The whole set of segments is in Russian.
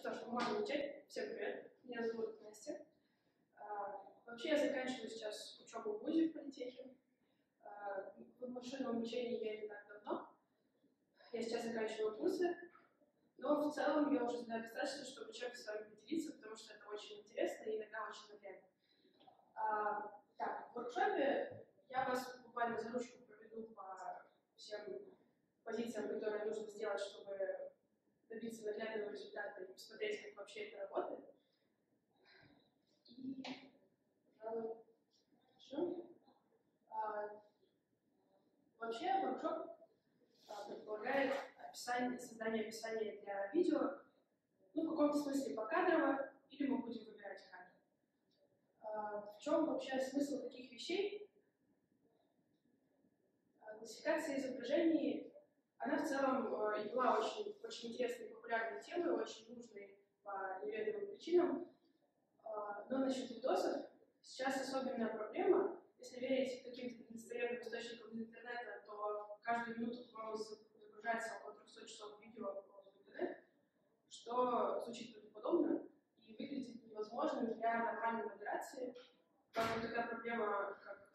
что ж, можем начать. Всем привет. Меня зовут Настя. А, вообще я заканчиваю сейчас учебу в ВУЗе в политехе. А, в машинном обучении я не так давно. Я сейчас заканчиваю курсы. Но в целом я уже знаю достаточно, чтобы чем-то с вами поделиться, потому что это очень интересно и иногда очень напрягает. А, так, в воркшопе я вас буквально за ручку проведу по всем позициям, которые нужно сделать, чтобы добиться наглядного результата и посмотреть, как вообще это работает. И, пожалуй. А, вообще, воркшоп а, предполагает описание, создание описания для видео, ну, в каком-то смысле покадрово, или мы будем выбирать кадры. А, в чем вообще смысл таких вещей? А, классификация изображений она в целом э, была очень, очень интересной и популярной темой, очень нужной по неведомым причинам. А, но насчет видосов сейчас особенная проблема. Если верить каким-то достоверным источникам интернета, то каждую минуту, по-моему, загружается около 300 часов видео в интернет, что звучит правдоподобно и выглядит невозможным для нормальной модерации. Поэтому такая проблема, как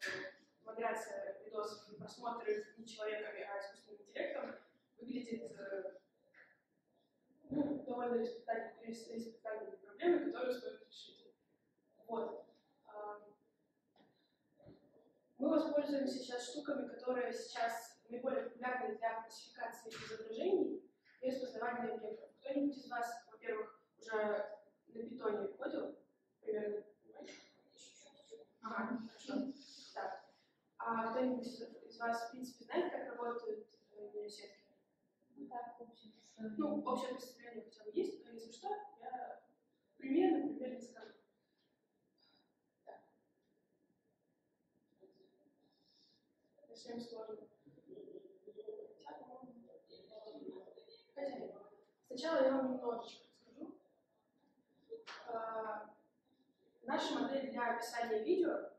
модерация видосов и просмотр их не человеками, а искусственным интеллектом, выглядит э, ну, довольно респектабельной проблемой, которую стоит решить. Вот. Мы воспользуемся сейчас штуками, которые сейчас наиболее популярны для классификации изображений и распознавания объектов. Кто-нибудь из вас, во-первых, уже на питоне кодил? Примерно? Ага, хорошо. Так. А кто-нибудь из вас, в принципе, знает, как работают э, нейросетки? Ну, так, общее представление. Ну, общее представление хотя бы есть, но если что, я примерно, примерно скажу. Так. Совсем сложно. Хотя, сначала я вам немножечко расскажу. А, наша модель для описания видео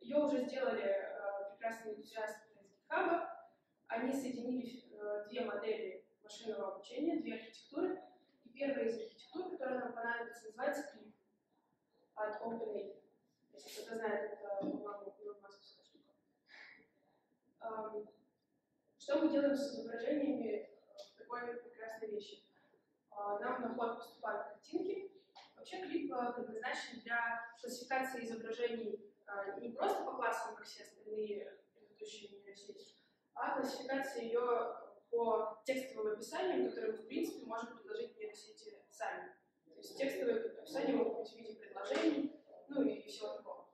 ее уже сделали э, прекрасные энтузиасты из GitHub. Они соединили э, две модели машинного обучения, две архитектуры. И первая из архитектур, которая нам понадобится, называется Clip от OpenAI. Если кто-то знает, это, по-моему, илон-масковская штука. Что мы делаем с изображениями такой прекрасной вещи? А, нам на ход поступают картинки. Вообще клип э, предназначен для классификации изображений не просто по классам, как все остальные предыдущие нейросети, а классификация ее по текстовым описаниям, которые мы, в принципе, можем предложить нейросети сами. То есть текстовые описания могут быть в виде предложений, ну и всего такого.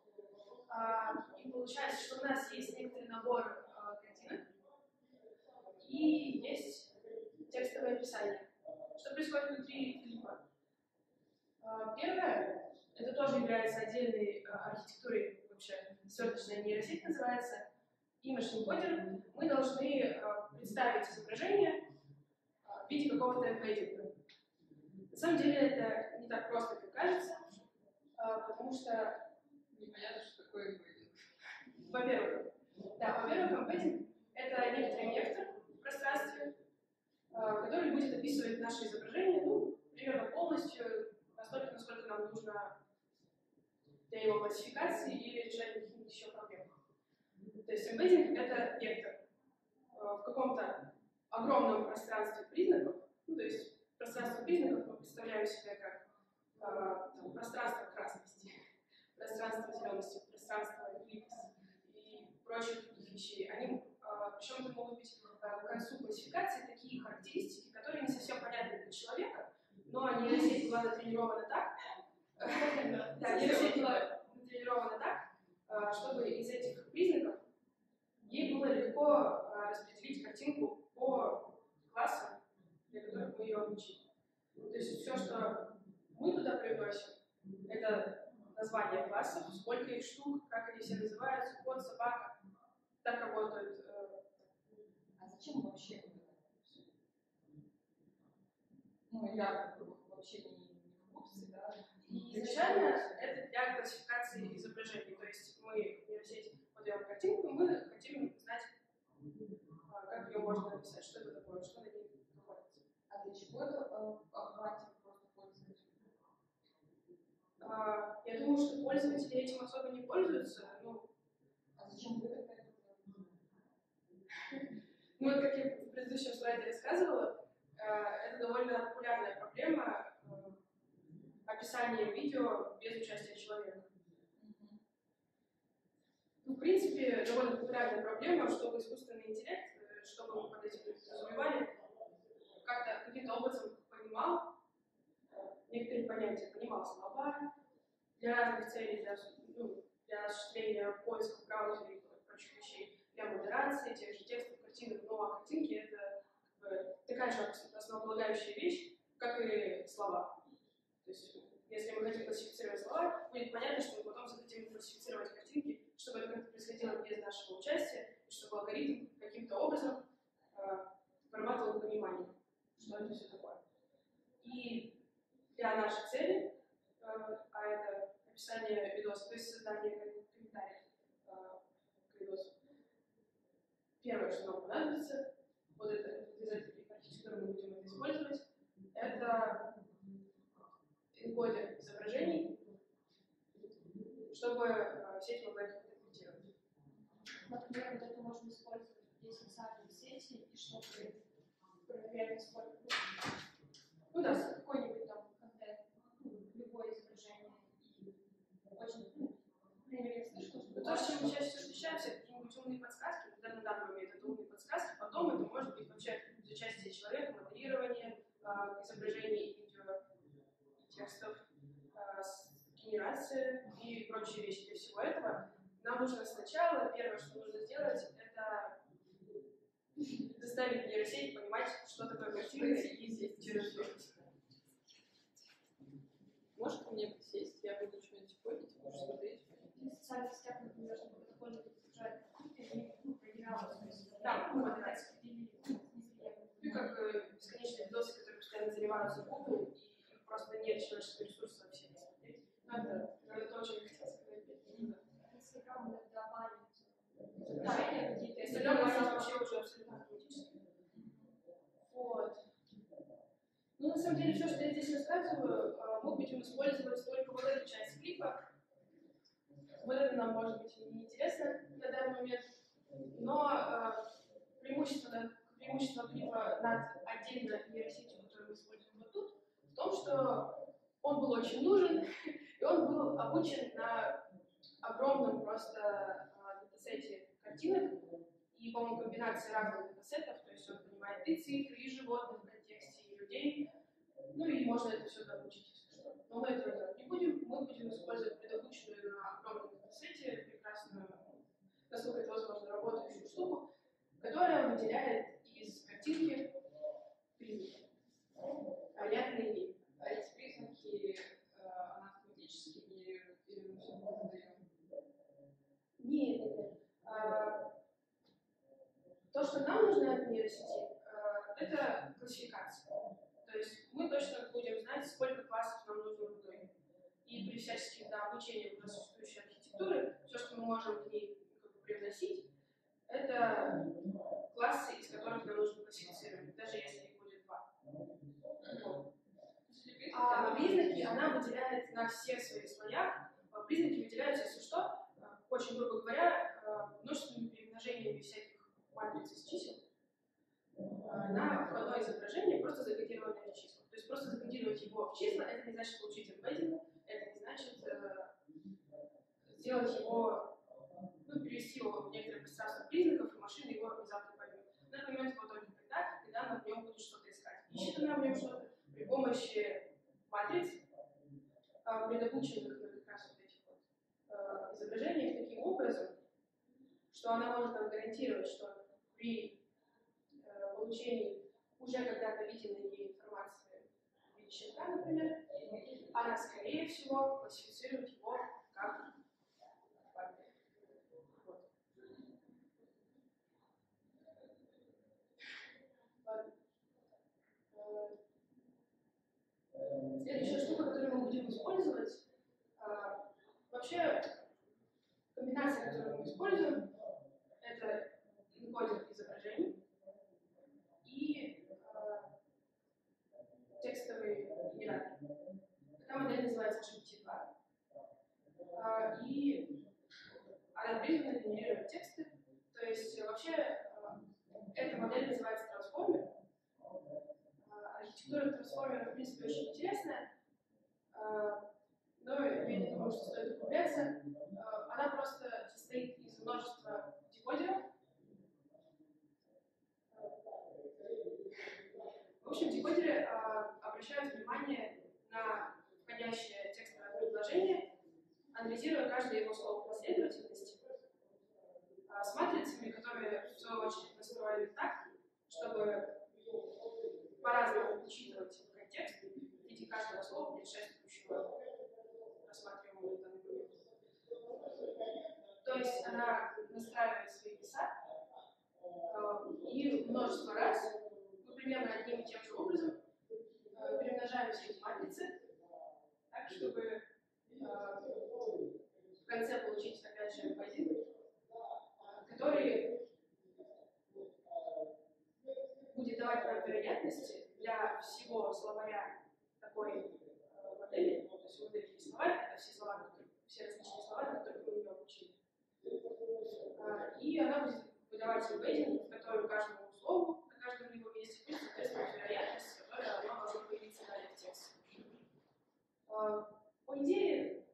А, и получается, что у нас есть некоторый набор а, картинок, и есть текстовое описание. Что происходит внутри клипа? Первое, это тоже является отдельной архитектурой вообще сверточная нейросеть называется, и машин-кодер, мы должны э, представить изображение э, в виде какого-то эмбеддинга. На самом деле это не так просто, как кажется, э, потому что... Непонятно, что такое embedding. Во-первых, да, во-первых, embedding — это некоторый вектор в пространстве, который будет описывать наше изображение, ну, примерно полностью, настолько, насколько нам нужно для его классификации или решения каких-нибудь еще проблем. То есть эмбеддинг — это вектор э, в каком-то огромном пространстве признаков, ну, то есть пространство признаков мы представляем себе как э, там, пространство красности, пространство зелености, пространство X и прочих таких вещей. Они, э, причем это могут быть к концу классификации такие характеристики, которые не совсем понятны для человека, но нейросеть была натренирована так, да, нейросеть была натренирована так, чтобы из этих признаков ей было легко распределить картинку по классам, для которых мы ее обучили. То есть все, что мы туда привносим, это название классов, сколько их штук, как они все называются, кот, собака. Так работают. Э, а зачем вообще Ну, я вообще не да? изначально это для классификации изображений. То есть мы в университете подаем картинку, и мы фильм, знать, как ее можно описать, что это такое, что на ней находится. А для чего это э, обхватит просто пользователь? А, я думаю, что пользователи этим особо не пользуются, но... А зачем вы это ну вот, как я в предыдущем слайде рассказывала, э, это довольно популярная проблема э, описания видео без участия человека. Ну, в принципе, довольно популярная проблема, чтобы искусственный интеллект, э, чтобы мы под этим подразумевали, как-то каким-то образом понимал некоторые понятия, понимал слова для разных целей, для, ну, для осуществления поиска в браузере и прочих вещей, для модерации тех же текстов, картинок. Ну, а картинки — это такая же основополагающая вещь, как и слова. То есть, если мы хотим классифицировать слова, будет понятно, что мы потом захотим классифицировать картинки, чтобы это как-то происходило без нашего участия, и чтобы алгоритм каким-то образом э, вырабатывал понимание, что это все такое. И для нашей цели, э, а это описание видоса, то есть создание ком- комментариев э, к видосу, первое, что нам понадобится, вот это из архитектуры мы будем это использовать, это энкодер изображений, чтобы сеть могла их. Например, вот это можно использовать для социальных сетей, и чтобы проверять, сколько Ну да, какой-нибудь там контент, любое изображение, и очень, ну, я слышала, что Ну, то, с чем мы чаще встречаемся, это какие-нибудь умные подсказки, да, на данный момент это умные подсказки, потом это может быть вообще без участия человека, моделирование а, изображений, видео, текстов, а, генерация и прочие вещи. Для всего этого нам нужно сначала, первое, что нужно сделать, это заставить нейросеть понимать, что такое картинка и интерпретировать. Можешь ко мне присесть, я буду что-нибудь ходить, будешь смотреть. в социальных сетях, например, чтобы протокольно изображать картинки, они, ну, есть, Да, ну, ну. Ну, как э, бесконечные видосы, которые постоянно занимаются Google, и просто нет человеческого ресурса вообще не смотреть. Ну, это, это то, о чем я хотела сказать. Ну, да. Инстаграм иногда банит Да, изображения какие-то, если Лёва говорить вообще уже абсолютно автоматически. Вот. Ну, на самом деле, все, что я здесь рассказываю, э, мы будем использовать только вот эту часть клипа. Вот это нам, может быть, не интересно на данный момент, но э, преимущество, преимущество клипа над отдельно нейросетью, которую мы используем вот тут, в том, что он был очень нужен, и он был обучен на огромном просто э, датасете картинок, и, по-моему, комбинации разных датасетов, то есть он понимает и цифры, и животных в контексте, и людей, ну и можно это все доучить, если что. Но мы этого делать не будем, мы будем использовать предобученную на огромном датасете прекрасную, насколько это возможно, работающую штуку, которая выделяет из картинки признаки. Понятные ли? А эти признаки э, автоматически генерирует или мы все задаем? Нет, То, что нам нужно от нейросети, а, это классификация. То есть мы точно будем знать, сколько классов нам нужно в итоге. И при всяческих да, обучении уже существующей архитектуры, все, что мы можем к ней как бы, привносить, это классы, из которых нам нужно классифицировать, даже если их будет два. А признаки она выделяет на всех своих слоях. Признаки выделяются, если что, э, очень грубо говоря, э, множественными перемножениями всяких матриц из чисел э, на входное изображение, просто закодированное в числа. То есть просто закодировать его в числа, это не значит получить embedding, это не значит э, сделать его, ну, перевести его в некоторое пространство признаков, и машина его внезапно поймет. Она поймет его только тогда, когда она в нем будет что-то искать. Ищет она в нем что-то при помощи матриц, а, предобученных на как раз вот этих вот а, изображениях таким образом, что она может нам гарантировать, что при э, получении уже когда-то виденной ей информации в виде щенка, например, она, скорее всего, классифицирует его как папе. Вот. Ладно. Э, Следующая штука, которую мы будем использовать, вообще комбинация, которую мы используем, это энкодер изображений и а, текстовый генератор. Такая модель называется GPT-2. А, и она призвана генерировать тексты. То есть э, вообще э, эта модель называется трансформер. А, Архитектура трансформера, в принципе, очень интересная, А, но я не думаю, что стоит углубляться. А, Она просто состоит из множества декодеров. В общем, декодеры а, обращают внимание на входящее текстовое предложение, анализируя каждое его слово последовательности, а, с матрицами, которые, в свою очередь, настроены так, чтобы по-разному учитывать контекст в виде каждого слова, предшествующего рассматриваемому в данный момент. То есть она настраивает свои веса э, и множество раз, ну, примерно одним и тем же образом, э, перемножаем все эти матрицы, так, чтобы э, в конце получить, опять же, F1, который будет давать нам вероятности для всего словаря такой модели, то есть вот эти словарь, это все слова, все различные слова, которые мы ее обучили. А, И она будет выдавать embedding, в котором каждому слову на каждом его месте будет соответствовать вероятность, которая оно должно появиться далее в тексте. А, По идее,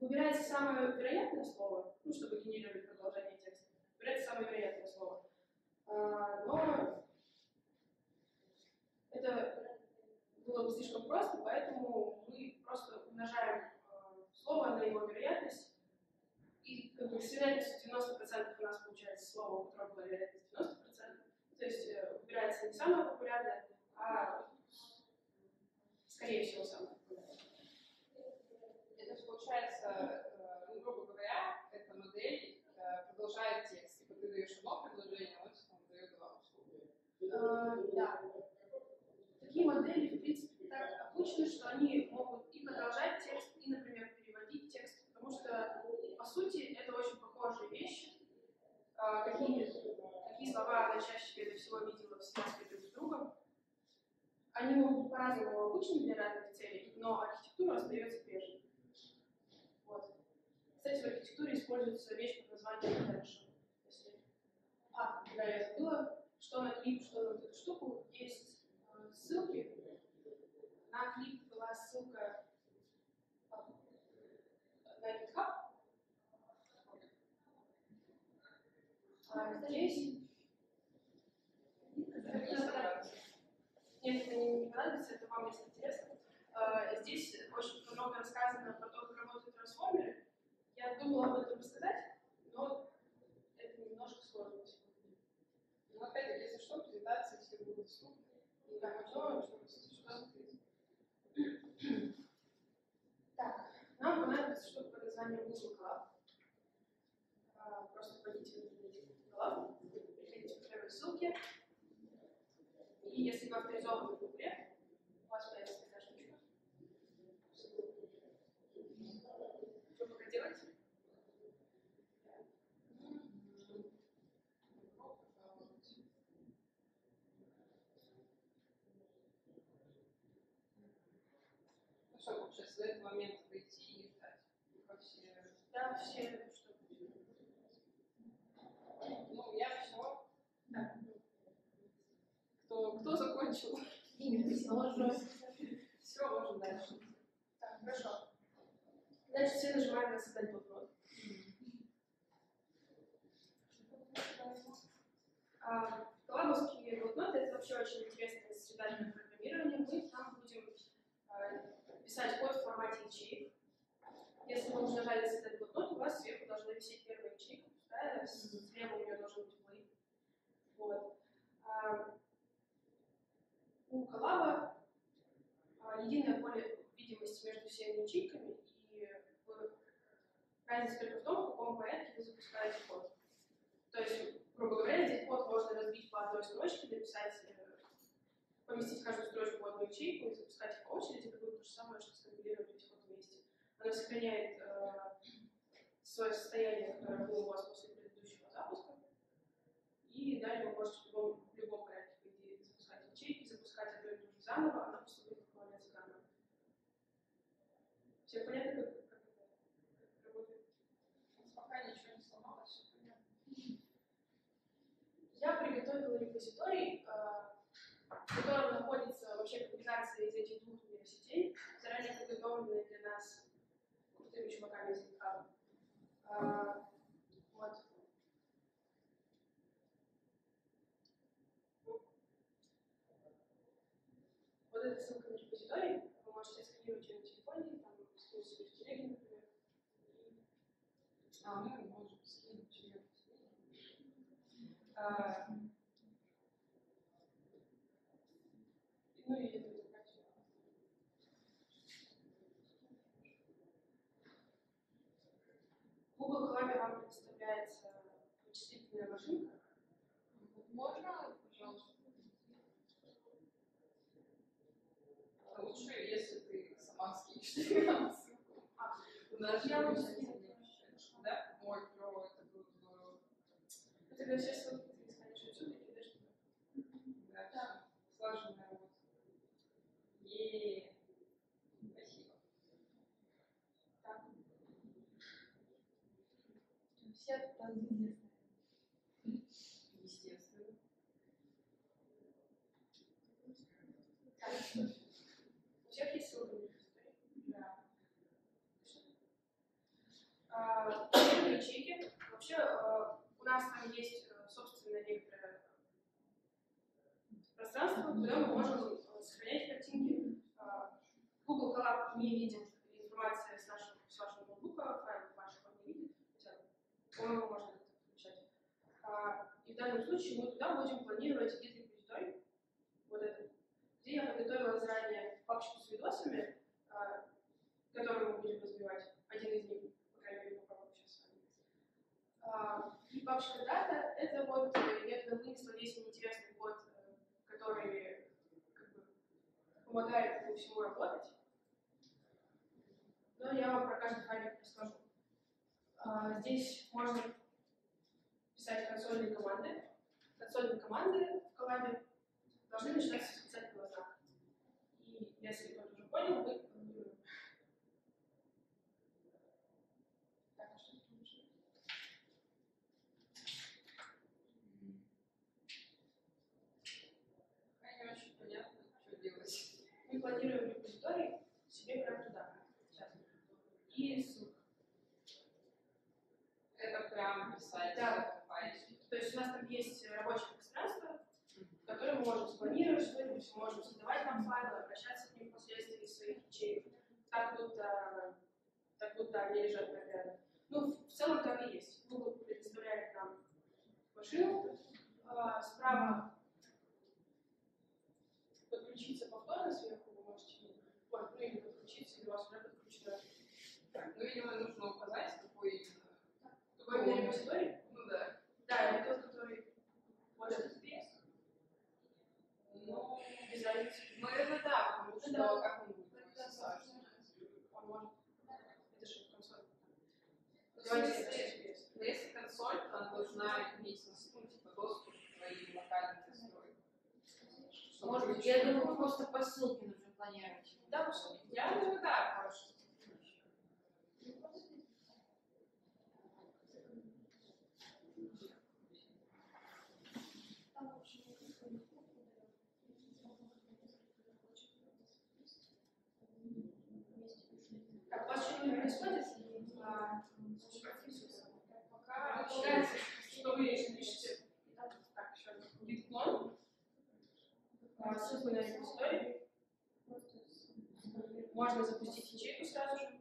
выбирается самое вероятное слово, ну, чтобы генерировать продолжение текста. Выбирается самое вероятное слово. А, Но это было бы слишком просто, поэтому мы просто умножаем э, слово на его вероятность, с вероятностью 90% у нас получается слово, у которого была вероятность 90%. То есть э, выбирается не самое популярное, а скорее всего самое популярное. Это же получается, э, ну, грубо говоря, эта модель э, продолжает текст. Типа ты даешь одно предложение, а он там дает два условия. Э, Да. Такие модели, в принципе, так обучены, что они могут и продолжать текст, и, например, переводить текст, потому что, сути, это очень похожие вещи. А, Какие, какие слова она чаще всего всего видела в связке друг с другом. Они могут по-разному обучены для разных целей, но архитектура остается прежней. Вот. Кстати, в архитектуре используется вещь под названием attention. Если... А, да, я забыла, что на клип, что на эту штуку, есть э, ссылки. На клип была ссылка э, на GitHub. А здесь... Нет, это не, понадобится, это вам, если интересно. Здесь очень много рассказано про то, как работают трансформеры. Я думала об этом рассказать, но это немножко сложно сегодня. Ну, опять-таки, если что, презентации все будут доступны. И так, что, что, Так, нам понадобится что-то под названием Google Club. А, Просто вводите в интернете Google Club, переходите по первой ссылке. И если вы авторизованы в Google, у вас появится такая штучка. Что пока делать? Ну что, получается, до этого момента пойти и ждать. пока все... Да, все, что Ну, я все. Да. Кто, кто закончил? Все, можно дальше. Так, хорошо. Дальше все нажимаем на создать блокнот. А, Коллабовские блокноты — это вообще очень интересная среда для программирования. Мы там будем а, писать код в формате ячеек. Если вы уже нажали создать блокнот, у вас сверху должна висеть первая ячейка пустая, слева у нее должен быть плей. Вот. А, у коллаба а, единое поле видимости между всеми ячейками, и вы- разница только в том, в каком порядке вы запускаете код. То есть, грубо говоря, здесь код можно разбить по одной строчке, написать, э, поместить каждую строчку в одну ячейку и запускать их по очереди. Это будет то же самое, что скомпилировать весь код вместе. Оно сохраняет э, свое состояние, которое было у вас после предыдущего запуска. И далее вы можете в любом порядке, заново, оно поступит в более заново. Все понятно, как, как это работает? Пока ничего не сломалось, все понятно. Я приготовила репозиторий, а, в котором находится вообще комбинация из этих двух университетей, заранее подготовленные для нас крутыми чуваками из GitHub. Репозиторий, вы можете сканировать ее на телефоне, там, скинуть себе в телеге, например. А мы можем скинуть ее. А, Ну и это так. В Google Chrome вам представляется вычислительная машинка. Можно, пожалуйста? А Лучше, если ты сама скинешь нам ссылку. У нас Я же. Да? Ой, клево, это было здорово. Ну, тогда все ссылки ты сканешь отсюда и кидаешь туда. Да. Слаженная работа. Е. Спасибо. Так. Все разы известны. Естественно. Так, что? У всех есть ссылка на репозиторий? Да. А, отдельные ячейки. Вообще, э, у нас там есть э, собственное некоторое пространство, куда мы можем э, сохранять картинки. Google Colab не видит информации с нашего, с вашего ноутбука, файлов ваших он не видит, хотя, по-моему, можно это включать. И в данном случае мы туда будем планировать git репозиторий, вот это, где я подготовила заранее папочку с видосами, которые мы будем развивать. Один из них, по крайней мере, попробуем сейчас с вами. А, И папочка дата — это вот э, я туда вынесла весь интересный код, э, который как бы, помогает этому всему работать. Но я вам про каждый файлик расскажу. А, Здесь можно писать консольные команды. Консольные команды в коллабе должны начинаться с восклицательного знака. И если кто-то уже понял, мы планируем. Так, а что тут нужно? Пока не очень понятно, что делать. Мы планируем репозиторий себе прямо туда. Сейчас. И ссылка. Это писать Да. То есть у нас там есть рабочее пространство, в которое мы можем спланировать что-нибудь, мы можем создавать там файлы, обращаться к ним впоследствии из своих ячеек. Так будто, так будто они лежат наглядно. Ну, в целом так и есть. Google предоставляет нам машину. А, Справа подключиться повторно сверху вы можете. Вот, ну или подключиться, или у вас уже подключено. Так, ну, видимо, нужно. Какой именно репозиторий? Ну да. Да, это тот, который может спец. Ну, Без разницы. ну это да, потому что Да. как он будет? Он может. Это же консоль. Давайте Если- Но если консоль, то она должна иметь ну, типа, доступ к твоим локальным настройкам. Может быть, я думаю, просто по ссылке нужно планировать. Да, Я думаю, да, хорошо. Там вообще никакой не Так, у вас что-нибудь не происходит? А, Пока считается, вы пишете. Так, еще раз. Git clone. А, Ссылку на репозиторий. Можно запустить ячейку сразу же.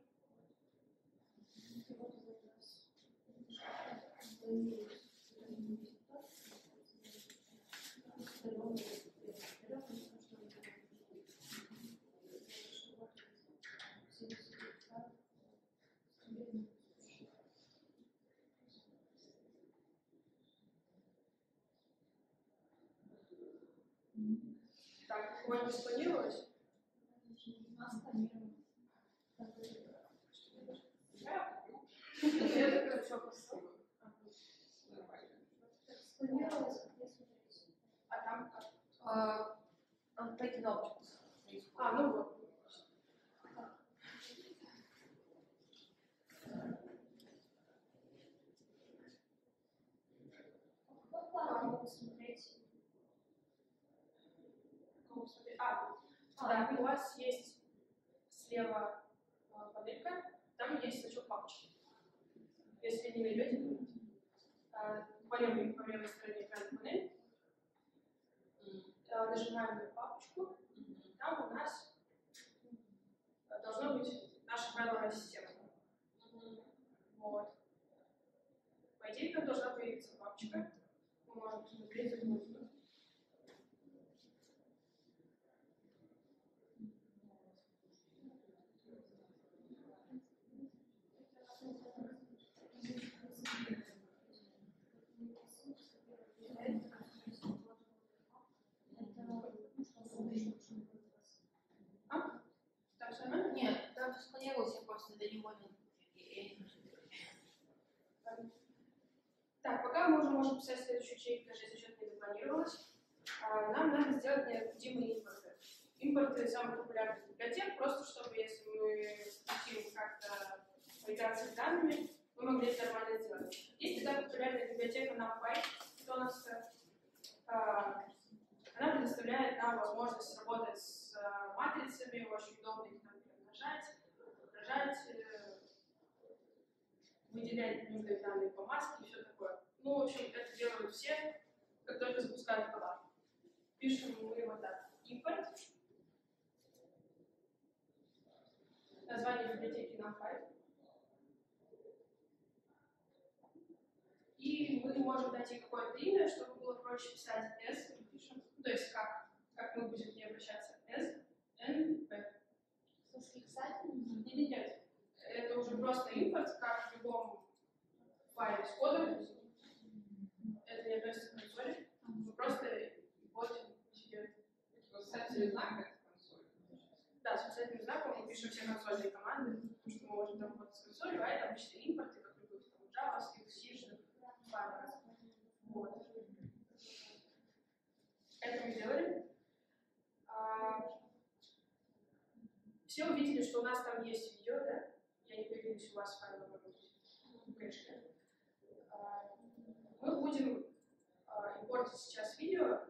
Так, у вас спланировалось? Я такая, все. Нормально. А там как? А, кнопочку. А, ну вот. Как плавно посмотреть? Ну, смотри, да, у вас есть слева панелька, там есть значок папочки. Если не найдете, по левой, по левой стороне экрана панель, а, нажимаем на папочку, там у нас должно быть наша файловая система. Вот. По идее, там должна появиться папочка. Мы можем посмотреть. А? Так, все нормально? Нет, там склонилась, я просто до него не... Так, пока мы уже можем писать следующую ячейку, даже если что-то не запланировалось, а, нам надо сделать необходимые импорты. Импорты самых популярных библиотек, просто чтобы, если мы хотим как-то поиграться с данными, мы могли это нормально сделать. Есть такая популярная библиотека NumPy, а, она предоставляет нам возможность работать с а, матрицами, очень удобно их там умножать, отображать, э, выделять нужные данные по маске и все такое. Ну, в общем, это делают все, как только запускают коллаж. Пишем мы вот так. Импорт. Название библиотеки NumPy. И мы можем дать ей какое-то имя, чтобы было проще писать S. Пишем. Ну, То есть как, как мы будем к ней обращаться. S, N, P. Нет, нет, нет. Это уже просто импорт, как в любом файле с кодом. Это не относится к консоли. Мы просто импортим себе. Восклицательный знак это консоль. Да, с восклицательным знаком мы пишем все консольные команды, потому что мы можем там работать с консолью, а это обычно импорты, как любых там JavaScript, C, файлы. Вот. Это мы сделали. А, все увидели, что у нас там есть видео, да? Я не появилась у вас в файловой кэшке. А, Мы будем а, импортить сейчас видео,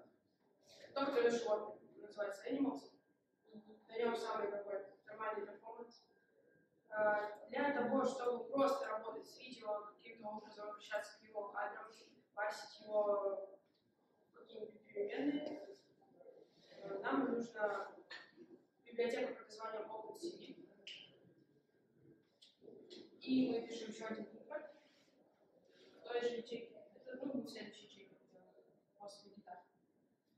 то, которое животное, называется Animals. На нем самый такой нормальный перформанс. А, Для того, чтобы просто работать с видео, каким-то образом обращаться к его кадрам, пасить его какие-нибудь переменные, э, нам нужна библиотека под названием OpenCV. И мы пишем еще один импорт в той же ячейке. Это ну, в следующей ячейке после гитары.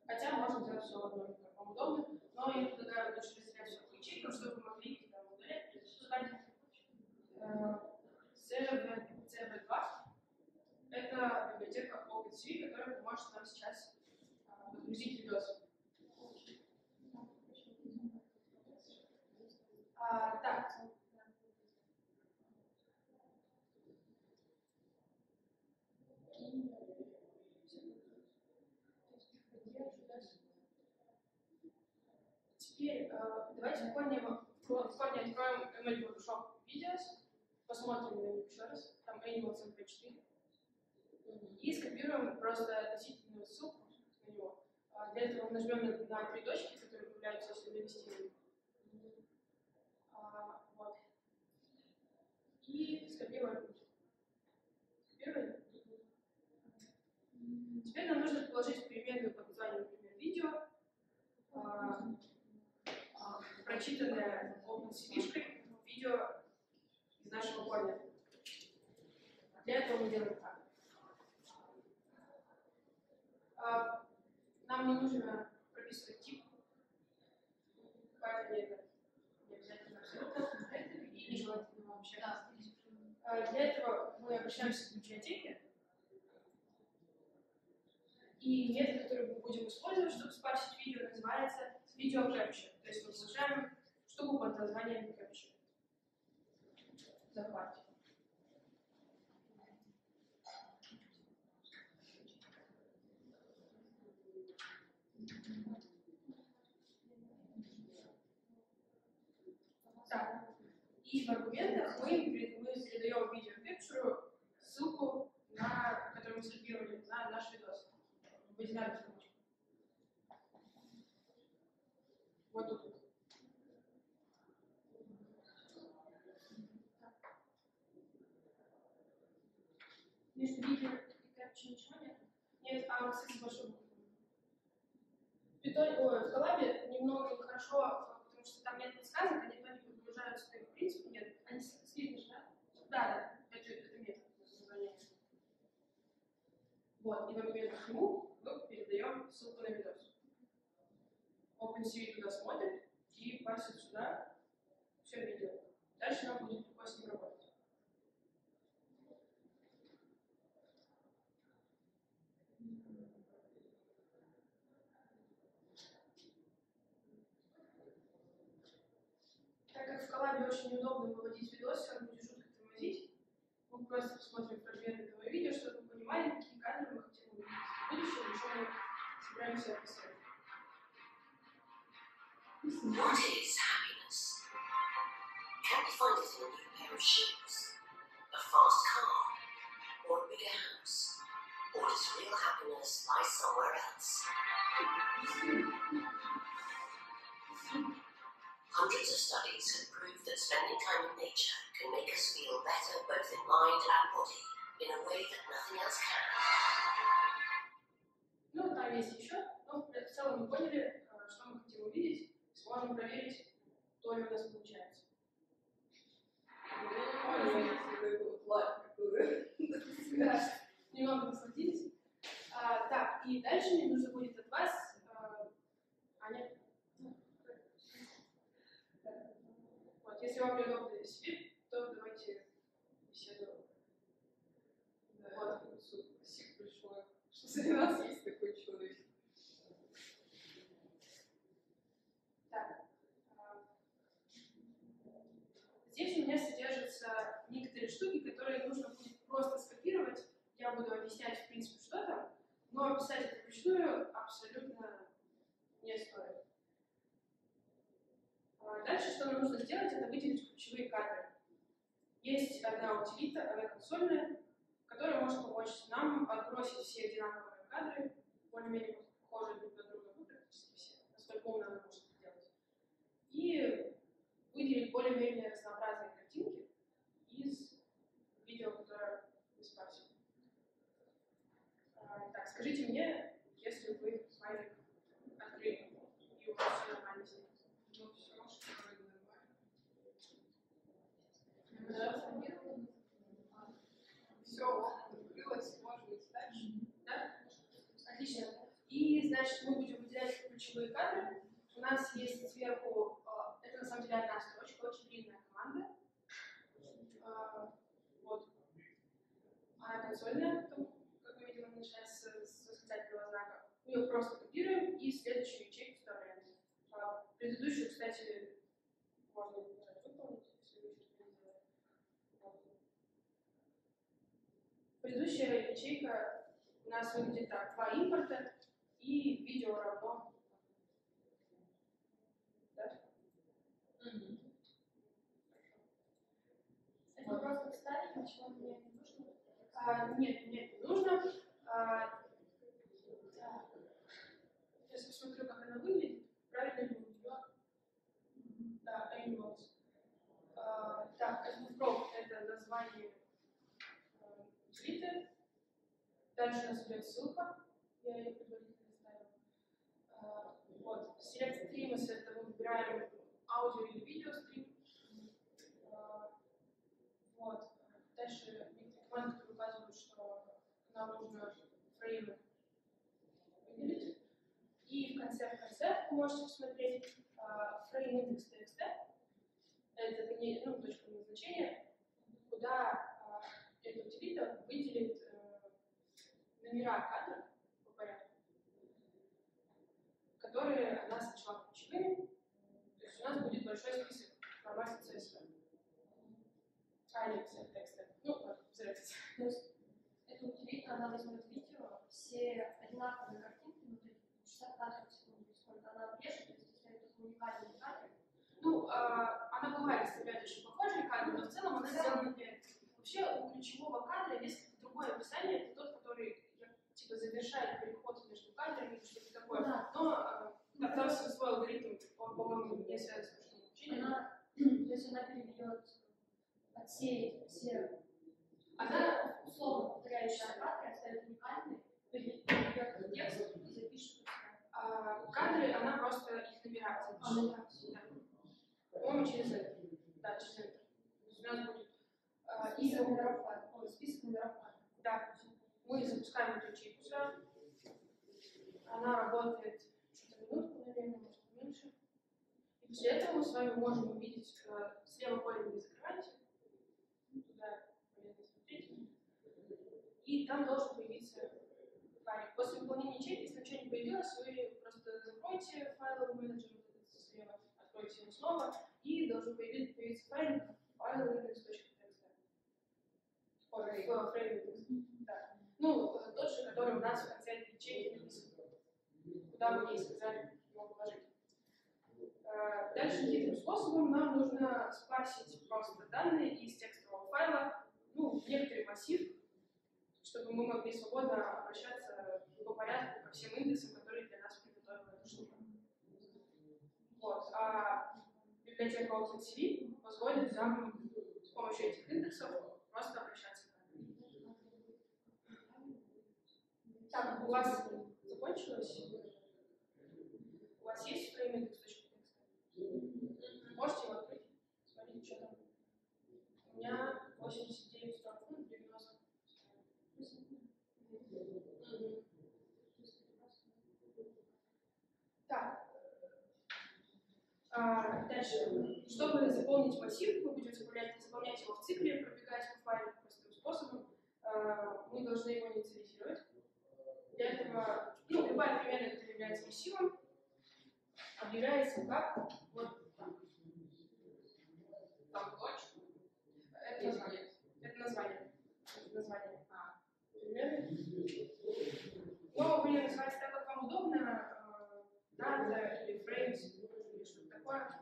Хотя можно сделать все в одной, как вам удобно, но я предлагаю лучше разделять все по ячейкам, чтобы вы могли там удалять, перезапускать. Э, CV, CV2 — это библиотека OpenCV, которая поможет нам сейчас подгрузить видос. А, так, Теперь э, давайте в корне, в корне откроем ML Photoshop Videos, посмотрим на них еще раз, там Animals MP4, и скопируем просто относительную ссылку на него. А, Для этого нажмем на, на три точки, которые появляются, если навести на них. А, вот. И скопируем. Скопировали? Теперь нам нужно положить переменную под названием, например, видео, а, а, прочитанное OpenCV-шкой видео из нашего корня. Для этого мы делаем так. А, Нам не нужно прописывать тип, поэтому это не обязательно абсолютно, и нежелательно вообще. А, Для этого мы обращаемся к библиотеке, и метод, который мы будем использовать, чтобы спарсить видео, называется видео capture. То есть мы получаем штуку под названием capture. Захват. Так. И в аргументах мы передаем видео capture ссылку, на, которую мы скопировали на наш видос в бинарном формате. Вот тут. вот. Между видео и капчи ничего нет? Нет, а кстати, большой буквы. В питоне, ой, в коллабе немного нехорошо, потому что там нет подсказок, они то не их в принципе нет. Они с- слитые, да? Да, да, это, это метод. Вот, и ответ к нему мы передаем ссылку на видос. OpenCV туда смотрит и пасет сюда все видео. Дальше нам будет легко с ним работать. Так как в коллабе очень неудобно выводить видосы, он будет жутко тормозить, мы просто посмотрим фрагмент этого видео, чтобы вы понимали, какие кадры мы хотим увидеть в будущем, и что мы собираемся описать. What is happiness? Can we find it in a new pair of shoes, a fast car, or a bigger house? Or does real happiness lie somewhere else? Hundreds of studies have proved that spending time in nature can make us feel better both in mind and body in a way that nothing else can. Ну, там есть еще, но в целом мы поняли, э, что мы хотим увидеть, сможем проверить, то ли у нас получается. Да, немного насладились. А, так, и дальше мне нужно будет от вас, а, Аня. Вот, вам неудобно сидеть, то давайте беседу. Вот, спасибо большое, что среди нас есть такой человек. Так. а, Здесь у меня содержатся некоторые штуки, которые нужно будет просто скопировать. Я буду объяснять, в принципе, что там, но писать это вручную абсолютно не стоит. А Дальше, что нам нужно сделать, это выделить ключевые кадры. Есть одна утилита, она консольная, которая может помочь нам отбросить все одинаковые кадры, более-менее похожие друг на друга, ну, практически все, насколько умно она может это делать. И выделить более-менее разнообразные картинки из видео, которое мы спасим. А, так, скажите мне, если вы файлик открыли, и у вас все нормально с ним. Ну, все, что вроде нормально. Все, открылось, можно идти дальше. Да? Отлично. И, значит, мы будем выделять ключевые кадры. У нас есть сверху, э, это на самом деле одна строчка, очень длинная команда. Э, Вот. Она консольная, как мы видим, начиная с, с восклицательного знака. Мы ее просто копируем и следующую ячейку вставляем. А, Предыдущую, кстати, можно уже выполнить, если вы что-то не сделали. Вот. Предыдущая ячейка у нас выглядит так. Два импорта и видео равно. Да? Это просто вставить, ничего мне не нужно. А, нет, нет, не нужно. А, так. Сейчас посмотрю, как она выглядит. Правильно ли выглядела? Да, Animals. А, так, Prop — это название утилиты. Дальше у нас идет ссылка. Я ее предварительно ставила. А, вот. Select Streams — это мы выбираем аудио или видео стрим. А, вот. Дальше некоторые команды, которые указывают, что нам нужно фреймы выделить. И в конце, в конце вы можете посмотреть а, фрейм индекс txt. Это ну, точка назначения, куда эта утилита выделит э, номера кадров по порядку, которые она сочла ключевыми. То есть у нас будет большой список в формате CSV. А, нет, set текста. Ну, вот, взрывается. То есть эта утилита, она возьмет видео, все одинаковые картинки, ну, то есть 60 кадров в секунду, сколько она обрежет, то есть если это уникальные кадры, Ну, а, она бывает оставляет очень похожие кадры, но в целом она сделана для этого. Вообще у ключевого кадра несколько другое описание, это тот, который типа завершает переход между кадрами или что-то такое. Да. Но а, там там свой алгоритм, он по-моему, не связано с машинным обучением. Она, то есть она переведет, отсеет все, Она, условно повторяющие кадры, оставит уникальные, переведет текст и запишет а, кадры, она просто их набирает. А, ну да. Да. По-моему, через это. Да, через это. То есть у нас будет а, и номеров файлов. Ой, список файлов. Да, мы запускаем эту сразу. Она работает что-то минутку, наверное, может меньше. И после этого мы с вами можем увидеть э, слева поле закрывайте. Туда понятно смотреть. И там должен появиться файлик. После выполнения ячейки, если ничего не появилось, вы просто закройте файловый менеджер слева, откройте его снова, и должен появиться, появиться файлик. Ой, Да. Ну, тот же, который у нас в конце ячейки написан. Куда мы ей сказали его положить. Э, Дальше хитрым способом нам нужно спарсить просто данные из текстового файла, ну, в некоторый массив, чтобы мы могли свободно обращаться по порядку ко всем индексам, которые для нас приготовила эта штука. Вот. А библиотека OpenCV позволит нам с помощью этих индексов просто обращаться к ним. Так, у вас закончилось? У вас есть фрейм-индекс.txt? Можете его открыть? Смотрите, что там. У меня 89 строк, ну, 90. Мгм. Так. А, дальше. Чтобы заполнить массив, мы будем заполнять, заполнять его в цикле, пробегать по файлу простым способом. А, мы должны его инициализировать. Для этого, ну, любая переменная, которая является массивом, объявляется как вот так. Там точка. Это название. Это название. Это название. А, переменной. Но вы ее называете так, как вам удобно. Дата или фреймс или что-то такое.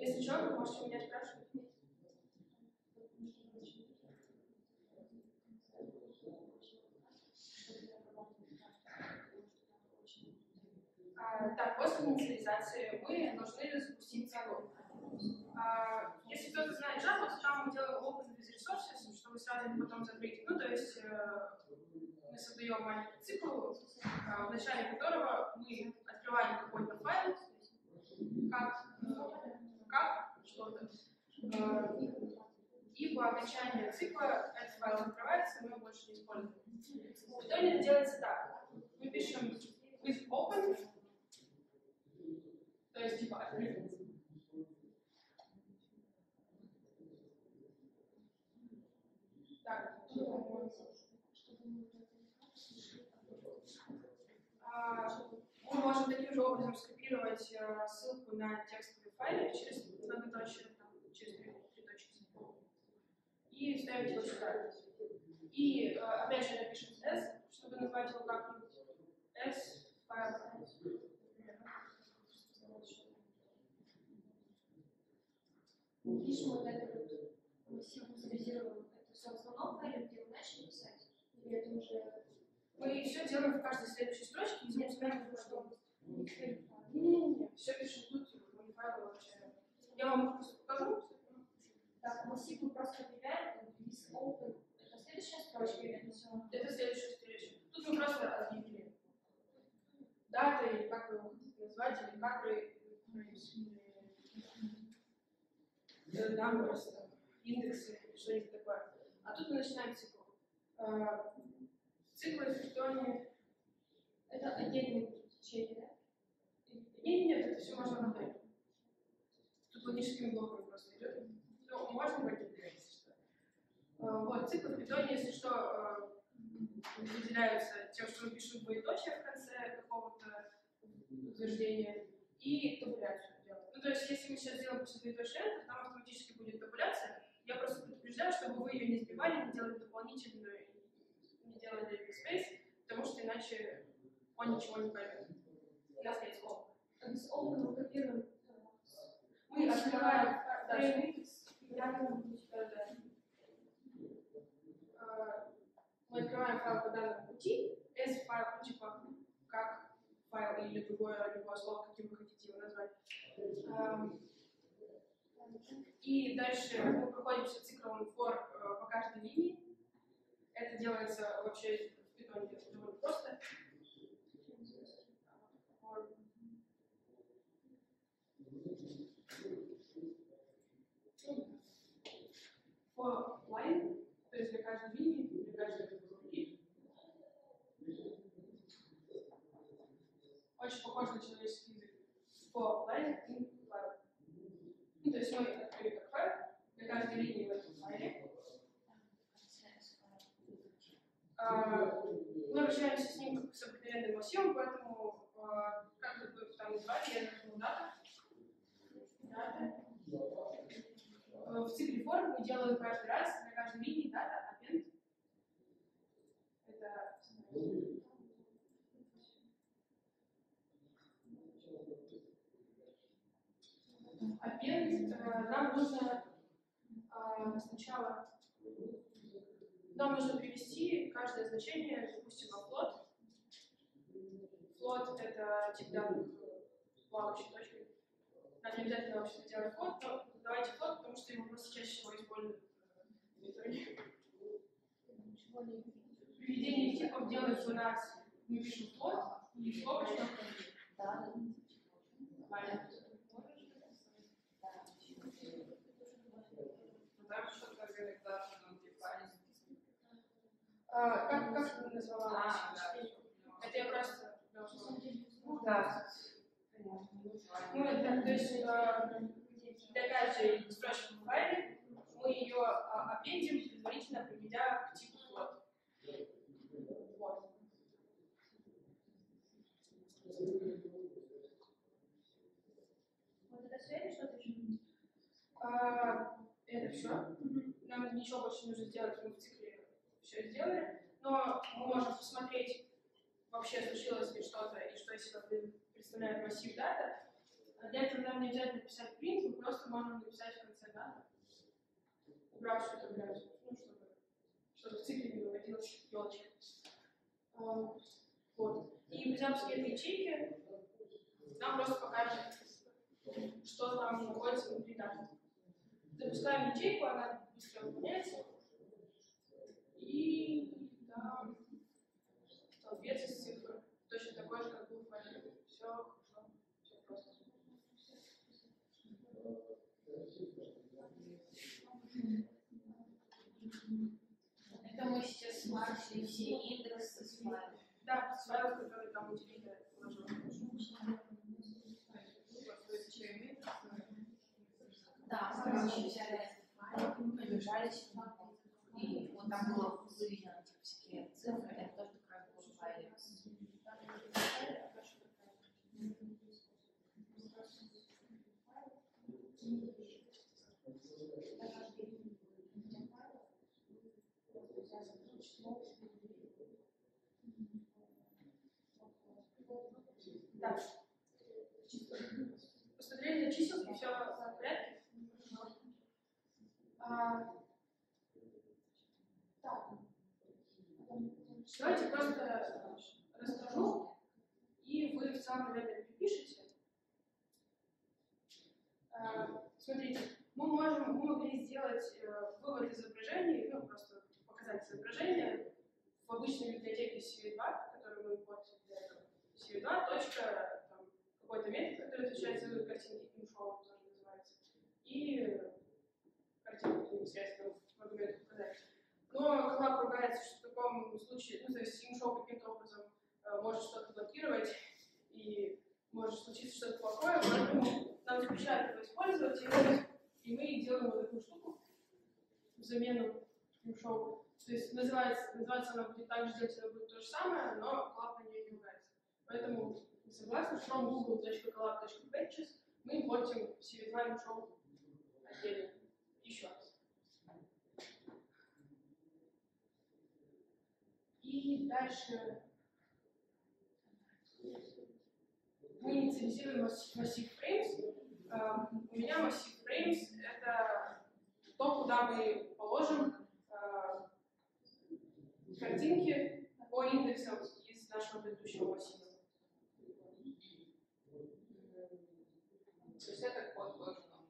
Если что, вы можете меня спрашивать. А, так, после инициализации мы должны запустить цикл. А, если кто-то знает Java, то там мы делаем open with resources, чтобы сразу их потом закрыть. Ну, то есть э, мы создаем маленький цикл, а, в начале которого мы открываем какой-то файл, как, э, как что-то. Э, и по окончании цикла этот файл закрывается, мы его больше не используем. В итоге это делается так. Мы пишем with open, то есть типа открыть. Так, а, мы можем таким же образом скопировать э, ссылку на текстовый файл через многоточие, там, через три, три точки. И вставить его сюда. И э, опять же напишем s, чтобы назвать его как-нибудь s файл. Пишем вот это вот массив инициализируем. Это все в основном файле, где вы начали писать? Или это уже... Мы все делаем в каждой следующей строчке, и запускаем это что? Не-не-не, все пишем тут, в файле вообще. Я вам просто покажу. Так, массив мы просто объявляем, list open. Это следующая строчка или это все? Это следующая встреча. Тут мы просто объявили. Или как вы его хотите назвать, или как вы там просто индексы, что-нибудь такое. А тут мы начинаем цикл. А, Циклы в питоне... Это отдельные да? Нет, нет, это все можно модель. Тут логическими блоками просто идет. Ну, можно вводить, если что. А, Вот, циклы в питоне, если что, а, выделяются тем, что пишем двоеточие в конце какого-то утверждения и табуляцию. Ну, то есть, если мы сейчас сделаем после двоеточия enter, там автоматически будет табуляция. Я просто предупреждаю, чтобы вы ее не сбивали, не делали дополнительную, не делали backspace, потому что иначе он ничего не поймет. У нас нет слов. С open мы копируем. Мы открываем фрейм индекс, и. А, Мы открываем файл по данному пути, s файл, типа, как файл или другое, любое слово, каким вы хотите его назвать. Эм, И дальше мы проходимся циклом for э, по каждой линии. Это делается вообще в питоне довольно просто. For for line, то есть для каждой линии, для каждой руки. Очень похож на человеческий For line in file. Ну, то есть мы открыли как файл, для каждой линии в этом файле. А, Мы общаемся с ним как с обыкновенным массивом, поэтому а, как бы вы там назвали, я нажму дата. Дата. В цикле форм мы делаем каждый раз для каждой линии дата, append. Это append. э, Нам нужно э, сначала нам нужно привести каждое значение, допустим, во флот. Флот — это тип данных с плавающей точкой. Нам не обязательно вообще делать флот, но давайте флот, потому что его просто чаще всего используют. Приведение типов делается у нас, мы пишем флот и в скобочках. Валя. Там что-то организация, ну, типа, А, как, как ты назвала? А, да. Это я просто должна. Да. Ну, это, то есть, э, для каждой строчки в файле мы ее а, аппендим, предварительно приведя к типу. Вот. Вот это все или что-то еще? А, это все. Нам ничего больше не нужно сделать, мы в цикле все сделали. Но мы можем посмотреть, вообще случилось ли что-то и что из себя представляет массив дата. А Для этого нам не обязательно писать print, мы просто можем написать в конце дата, убрав что-то грязь, ну, чтобы, чтобы в цикле не выводилась елочка. Вот. И при запуске этой ячейки нам просто покажет, что там находится внутри даты. Запускаем ячейку, она быстро выполняется. И да, соответствие цифр точно такой же, как был в. Все хорошо, все просто. Это мы сейчас смаршили все индексы с файлом. Да, с файлов, которые там утилиты положил. Да, мы взяли него. И вот там было выведено типа всякие цифры, это тоже как раз был в файле. Да. Посмотрели на чиселки, все в порядке. А, так. Давайте просто расскажу, и вы в целом, наверное, перепишите. А, смотрите, мы можем, мы могли сделать э, вывод изображений, ну, просто показать изображение в обычной библиотеке CV2, которую мы используем для этого. CV2, точка, там, какой-то метод, который отвечает за картинки инфо, тоже называется, и картинку непосредственно в аргументах показать. Но Коллаб ругается, что в таком случае, ну, то есть каким-то образом э, может что-то блокировать, и может случиться что-то плохое, поэтому нам запрещают его использовать, и и мы делаем вот такую штуку в замену иншоу. То есть называется, называется она будет так же, делать она будет то же самое, но нее не ругается. Поэтому не согласны, from google.collab.pages мы импортим CV2 иншоу отдельно. Еще раз. И дальше мы инициализируем массив, frames. А, у меня массив frames — это то, куда мы положим а, картинки по индексам из нашего предыдущего массива. То есть это код тоже нам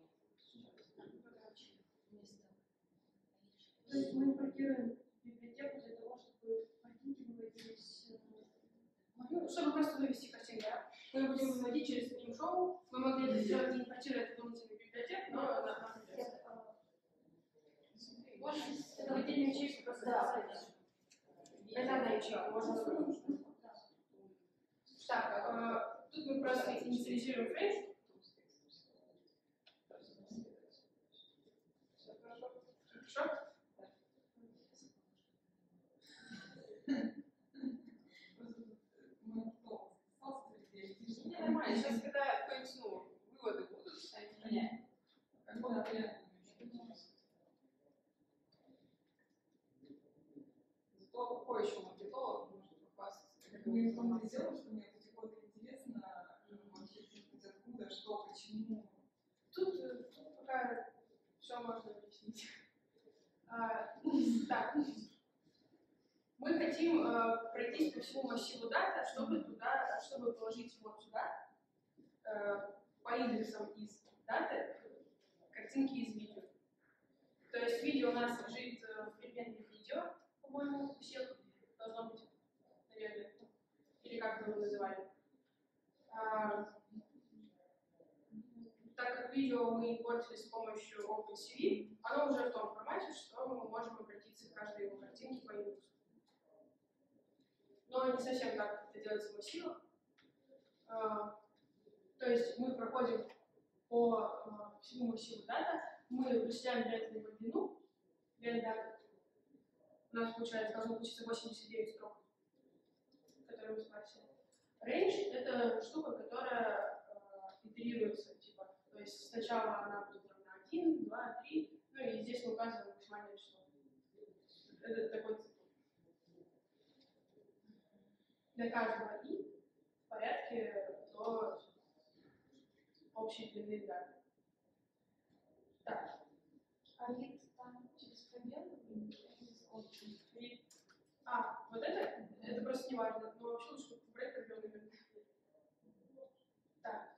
То есть мы импортируем библиотеку для того, чтобы картинки выводились. э, Ну, чтобы просто вывести картинки, да? Мы будем выводить через Show. Мы могли это сделать, не импортируя дополнительных библиотек, но на- нам придется. Это в отдельную ячейку просто записать. Это одна ячейка, можно. Так, э, тут мы просто инициализируем фрейм. Хорошо? Нормально. Сейчас, когда какой-нибудь, ну, выводы будут, они понятны. Понятно. Зато какой еще маркетолог может? Как мы информ сделали, что мне эти годы интересно, вообще откуда, что, почему. Тут, э, тут пока все можно объяснить. А, так, мы хотим э, пройтись по всему массиву дата, чтобы туда, чтобы положить вот сюда по индексам из даты картинки из видео. То есть видео у нас лежит э, в предметном видео, по-моему, у всех должно быть, наверное, или как его называли. А, так как видео мы импортили с помощью OpenCV, оно уже в том формате, что мы можем обратиться к каждой его картинке по индексу. Но не совсем так это делается в массивах. А, То есть мы проходим по а, всему массиву дата, мы вычисляем этого его длину, даты. У нас получается, должно получиться 89 строк, которые мы спарсили. Range — это штука, которая э, итерируется, типа, то есть сначала она будет равна 1, 2, 3, ну и здесь мы указываем максимальное число. Это такой цикл. Для каждого и в порядке до общей длины даты. Так, А вид там через пробел или а, вот это, это просто не важно, но вообще лучше убрать пробелы именно. Так,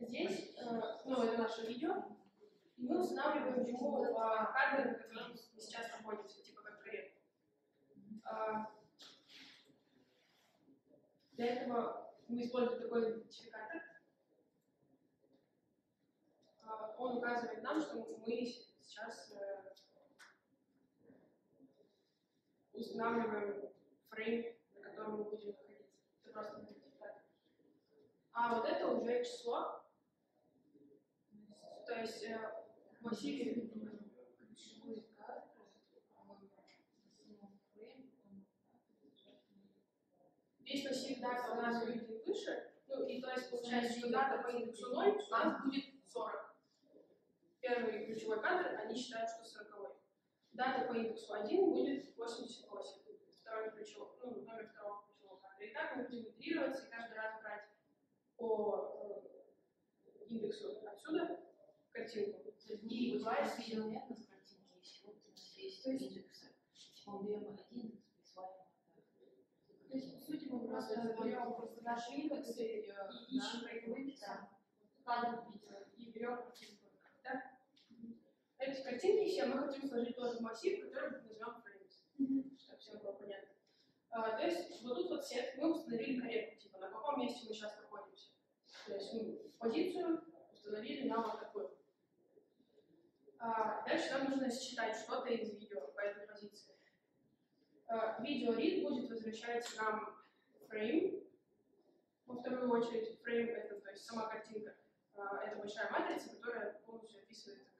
здесь, э, ну, это наше видео, и мы устанавливаем ему э, кадры, на котором мы сейчас находимся, типа как проект. А, Для этого мы используем такой идентификатор. А, Он указывает нам, что мы сейчас э, устанавливаем фрейм, на котором мы будем находиться. Это просто. А вот это уже число. То есть в массиве Ключевой кадр, массив дата у нас выведен выше, ну и то есть получается, что дата по индексу 0 у нас будет 40. Первый ключевой кадр, они считают, что 40. Дата по индексу 1 будет 88. Второй ключевой, ну, номер второго ключевого кадра. И так мы будем итерироваться и каждый раз брать по э, индексу отсюда картинку. И у тебя есть видеометно с картинки, если вот у нас есть индексы. Мы берем один индекс, присваиваем. То есть, по сути, мы просто берем просто наши индексы и ищем по этим индексам видео и берем картинку. Эти картинки все мы хотим сложить тоже в массив, который мы назовем frames, чтобы всем было понятно. А, то есть вот тут вот сет мы установили корректно, типа на каком месте мы сейчас находимся. То есть мы позицию установили на вот такую. А, дальше нам нужно считать что-то из видео по этой позиции. А, видео read будет возвращать нам фрейм. Во вторую очередь фрейм это то есть сама картинка. А, это большая матрица, которая полностью описывает.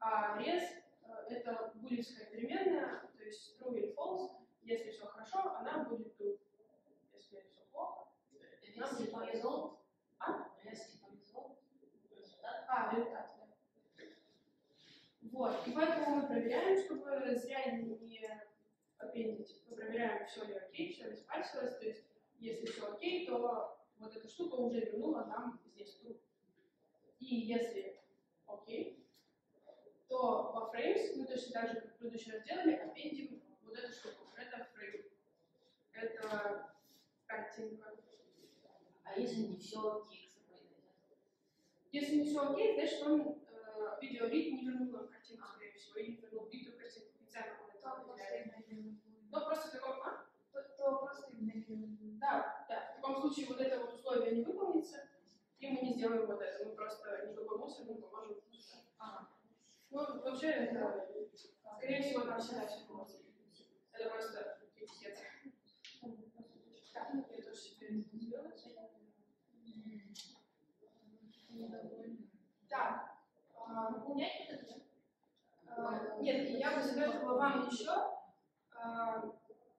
А рез э, это булевская переменная, то есть true или false. Если все хорошо, она будет true. Если все плохо, Раз типа result. А? Раз типа result. А, результат, да. Вот, и поэтому мы проверяем, чтобы зря не опендить. Мы проверяем, все ли окей, все ли спасилось. То есть, если все окей, то вот эта штука уже вернула нам здесь true. И если окей, то во фреймс мы точно так же, как в предыдущий раз делали, аппендим вот эту штуку. Это фрейм. Это картинка. А если не все окей, что? Если не все окей, значит он э, видеорит не вернул нам картинку, а. скорее всего, или не вернул битую картинку, нельзя как он Но просто в таком... А? То, то просто игнорируем. Да, да. В таком случае вот это вот условие не выполнится, и мы не сделаем вот это. Мы просто никакой мусор не поможем. А. Ну, вообще, это, скорее всего, там всегда все поможет. Это просто этикет. Так, я тоже себе это сделаю. Так, а, Выполнять вот это? а, нет, я бы советовала вам еще а,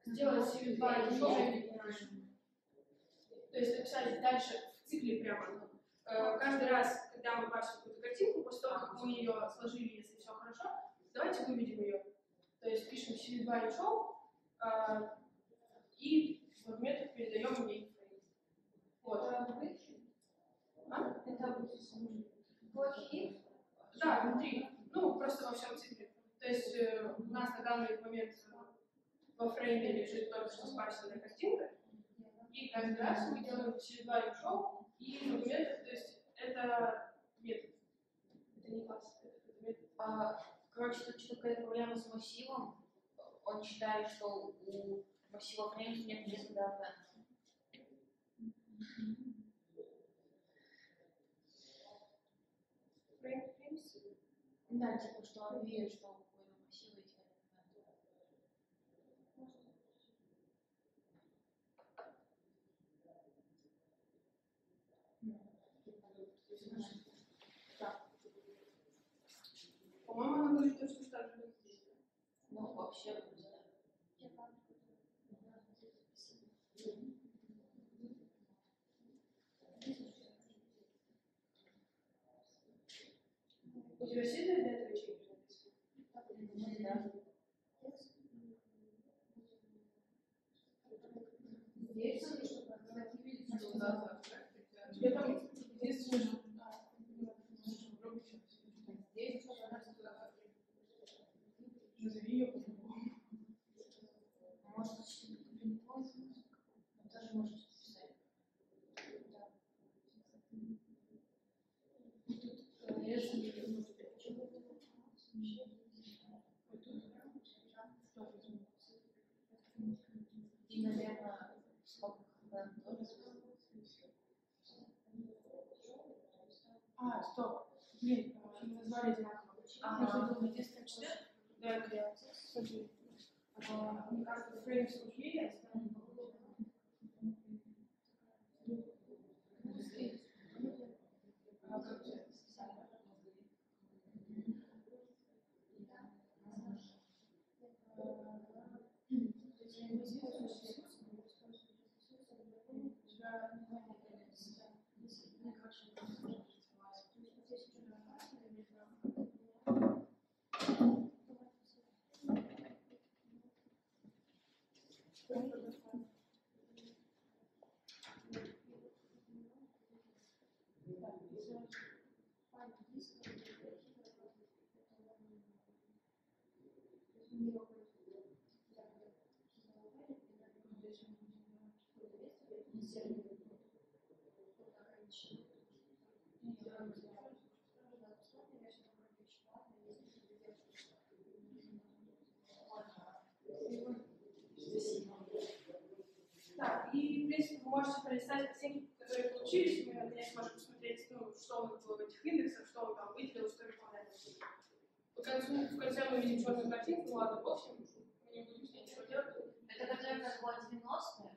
сделать себе два решения. То есть написать дальше в цикле прямо. Э, Каждый раз, когда мы бачим какую-то картинку, после того, как мы ее сложили, давайте выведем ее. То есть пишем себе два show а, и в метод передаем ей. Вот. Это обычно. А? Это. Блоки Да, внутри. Ну, просто во всем цикле. То есть э, у нас на данный момент во фрейме лежит только что спарсенная картинка, и каждый раз мы делаем через два шоу, и метод, то есть это метод. Это не класс, это метод. а, короче, тут что-то какая-то проблема с массивом. Он считает, что у массива фреймс нет места. Фрейм, фреймс. Да, типа, что он видит, что у какого массива есть данные. По-моему, она говорит точно так же. Ну, вообще, вроде да. У тебя сильно для этого ячейки написано? Да. Здесь, чтобы как вы видите, что да. Я там единственное, что... а, ну, Здесь, чтобы она туда. Назови ее по-другому. Может, что-то прикольное. Он тоже может писать. И, наверное, сколько хрен тоже. А, стоп. Э, мы назвали одинаково. Ага. Нужно было число. Да. А, Мне кажется, фреймс окей, а А, как это? Так, и, в принципе, вы можете пролистать картинки, которые получились, мы, наконец, можем посмотреть, ну, что нас было в этих индексах, что он там выделил, что выполняет. В конце, в конце мы видим черную картинку, ну ладно, в общем, мы не будем с ней ничего делать. Это которая как была 90-е?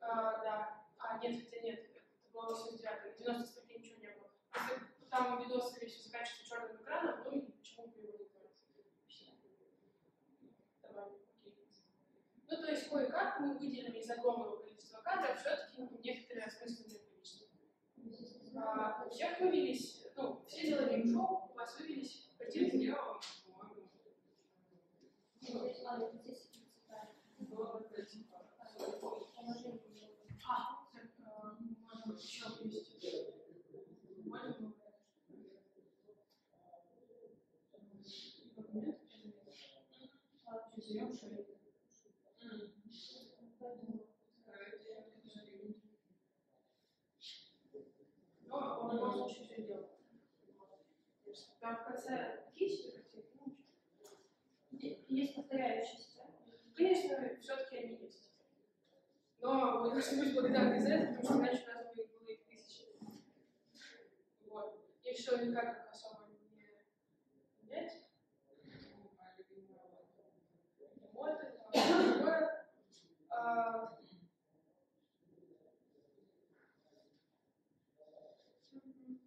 А, да. А, нет, хотя нет, это было 89 90 статьи ничего не было. Просто там видос, скорее всего, заканчивается черным экраном, ну и почему бы его не делать? Давай, окей. Ну, то есть, кое-как мы выделили из огромного количества кадров все-таки ну, некоторые осмысленные количество. А, всех вывелись, ну, все делали им шоу, вас вывелись картинки. Я вам, по-моему. А, так, э, можно еще вывести. Можно? Берем шею. м, Поэтому короче, Там в конце картинки, ну, И- Есть повторяющиеся. Конечно, все-таки они есть. Но мы должны быть благодарны за это, потому что иначе у нас будет было их тысячи. Вот. Я решила никак их особо не менять. Вот это другое. А, мгм.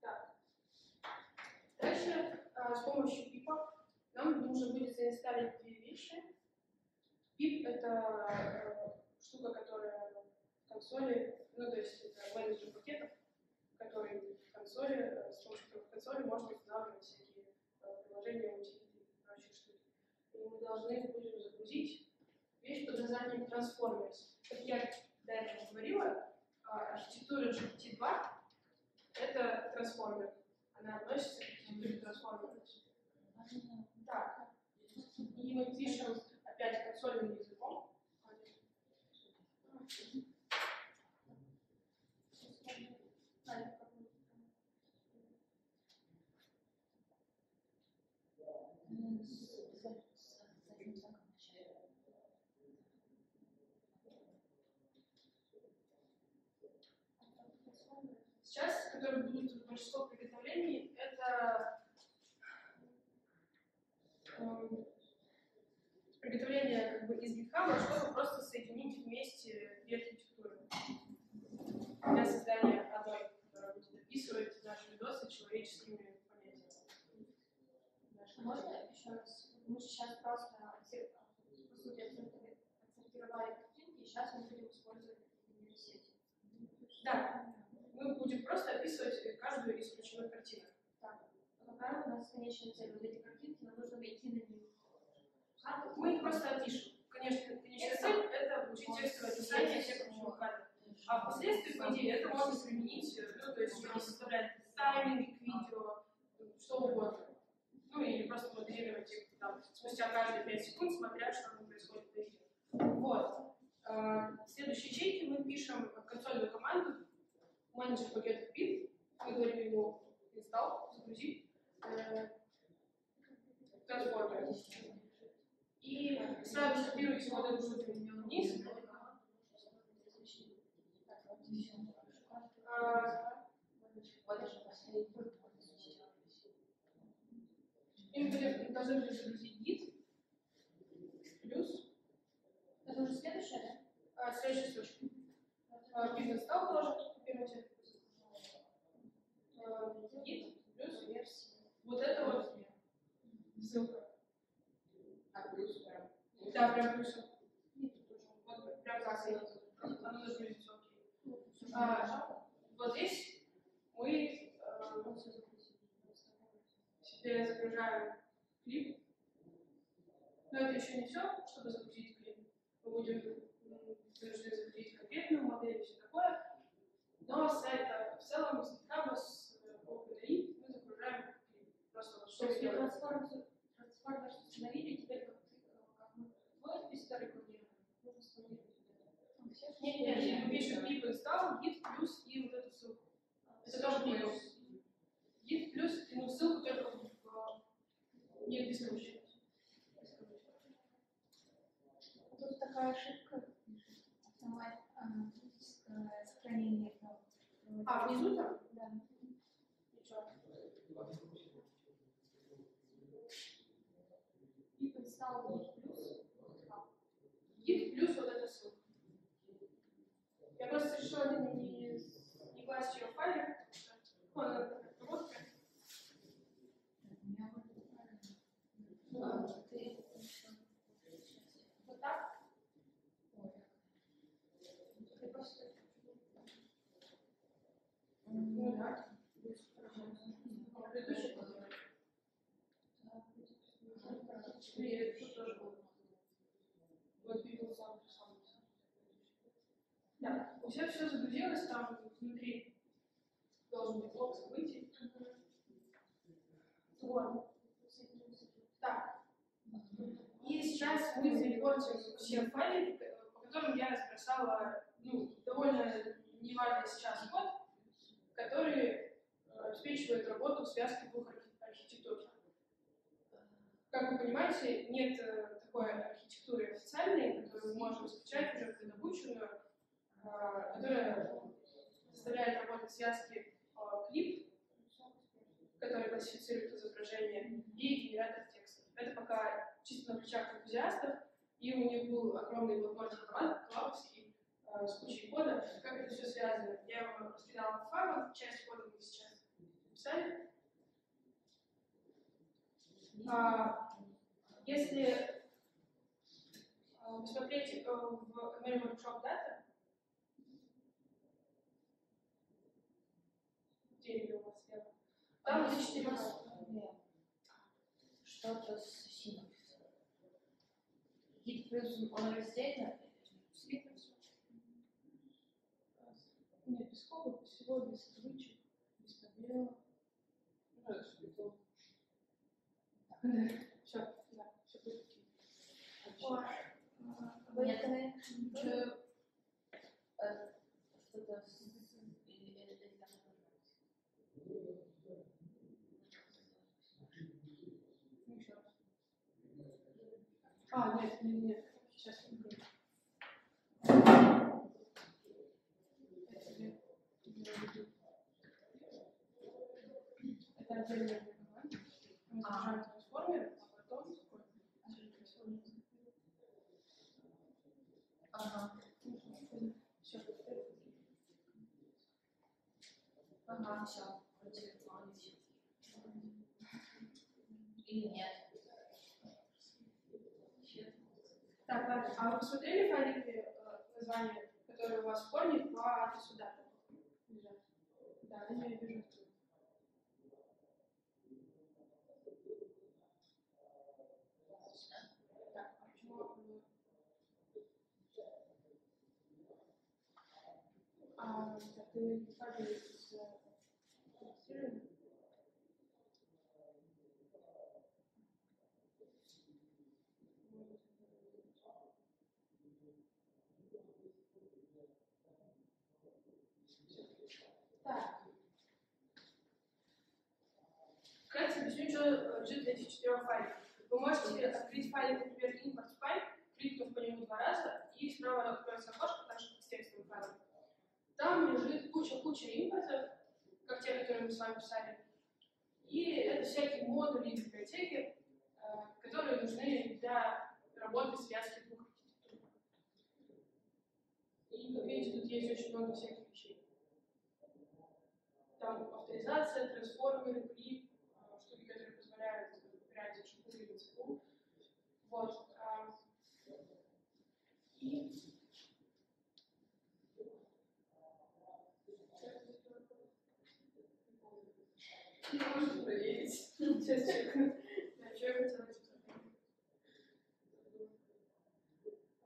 Так. Дальше а, с помощью пипа нам нужно будет заинсталлить две вещи. Пип — это э, штука, которая в консоли, ну, то есть это менеджер пакетов, который в консоли, э, с помощью которого в консоли можно устанавливать всякие э, приложения, утилиты и прочие штуки. И мы должны будем загрузить вещь под названием Transformers. Как я до этого говорила, а, архитектура GPT-2 — это трансформер. Она относится к архитектуре трансформера. Так. И мы пишем опять консольным языком. Сейчас, которые будут большинство приготовлений, это эм, приготовление как бы из GitHub, чтобы просто соединить вместе две архитектуры для создания одной, которая будет описывать наши видосы человеческими понятиями. Можно еще раз? Мы же сейчас просто по сути, отсортировали картинки, и сейчас мы будем использовать нейросети. Да, мы будем просто описывать каждую из ключевых картинок. Так, а какая у нас конечная цель? Вот эти картинки, нам нужно найти на них. Как Мы их просто опишем. Конечно, конечная цель — это получить текстовое описание всех ключевых кадров. А впоследствии, по идее, это можно применить, э, ну, то есть не составлять тайминг к видео, что угодно. Ну, или просто модерировать их там спустя каждые 5 секунд, смотря, что там происходит на видео. Вот. Э, В следующей ячейке мы пишем консольную команду менеджер пакета pip. Мы говорим ему install, загрузи э, трансформер. И сразу копируйте вот эту штуку вниз. И мы будем- должны будем загрузить git плюс Это уже следующее, а, следующая строчка. А, Бизнес стал тоже Git плюс версия. Вот это вот ссылка. А плюс прям. Да, прям плюсом. Вот прям так и оно должно быть окей. А, вот здесь мы э, теперь загружаем клип. Но это еще не все, чтобы загрузить клип. Мы будем должны загрузить конкретную модель и все такое. Но сайта в целом, с GitHub, с э, OpenAI мы загружаем. Просто вот что То есть трансформер установили, и теперь как ты, как мы твой рекламируем. Нужно сформировать это. Не, не, не, мы пишем pip install, git плюс и вот эту ссылку. Это тоже плюс. Git плюс, ну, ссылку только в, в не без ключа. Тут такая ошибка. Автоматическое сохранение. А, внизу там? Да. И подстал git плюс. Git плюс вот эта ссылка. Я просто решила не, не, не класть ее в файлик короткая. А, ты- Вот так. Ты просто Ну да. А предыдущий тоже. И тут тоже был. Вот видел сам, сам. Да, у всех все загрузилось, там внутри должен быть блок событий. Так. И сейчас мы зарепортим все файлы, по которым я разбросала, ну, довольно неважный сейчас код. который э, обеспечивает работу связки двух архи- архитектур. Как вы понимаете, нет э, такой архитектуры официальной, которую мы можем скачать уже предобученную, которая заставляет работать связки э, клип, который классифицирует изображение, и генератор текста. Это пока чисто на плечах энтузиастов, и у них был огромный блокнотик клаповский э, с кучей кода. Как это все связано? Я его раскидала файлам, часть кода мы сейчас написали. А, если а, посмотреть э, в ML Workshop Data, где ее у вас слева, там есть четыре Что-то с синапсисом. Гид плюс он раздельно? Слитно все. Нет, без скобок, всего без кавычек, без пробела. Все, да, все будет окей. Нет, что- э, что-то с... или- или- или там Еще раз. А, нет, нет, нет. Сейчас. Это отдельная команда. Мы А. потом. Ага, ага, все. Или нет? Так, ладно. А вы посмотрели файлики э, названия, которые у вас в корне по адресу даты? Да, я вижу. Так, а так, ты файлы Так. Вкратце объясню, что лежит в этих четырех файлах. Вы можете открыть файлик, например, import файл, кликнув по нему два раза, и справа откроется окошко, так же, как с текстовым файлом. Там лежит куча-куча импортов, как те, которые мы с вами писали. И это всякие модули и библиотеки, э, которые нужны для работы связки двух архитектур. И, как видите, тут есть очень много всяких вещей. Там авторизация, трансформеры, клип, э, штуки, которые позволяют играть шипы или цифру. Вот. а, И... Не можешь проверить. Сейчас что я хотела?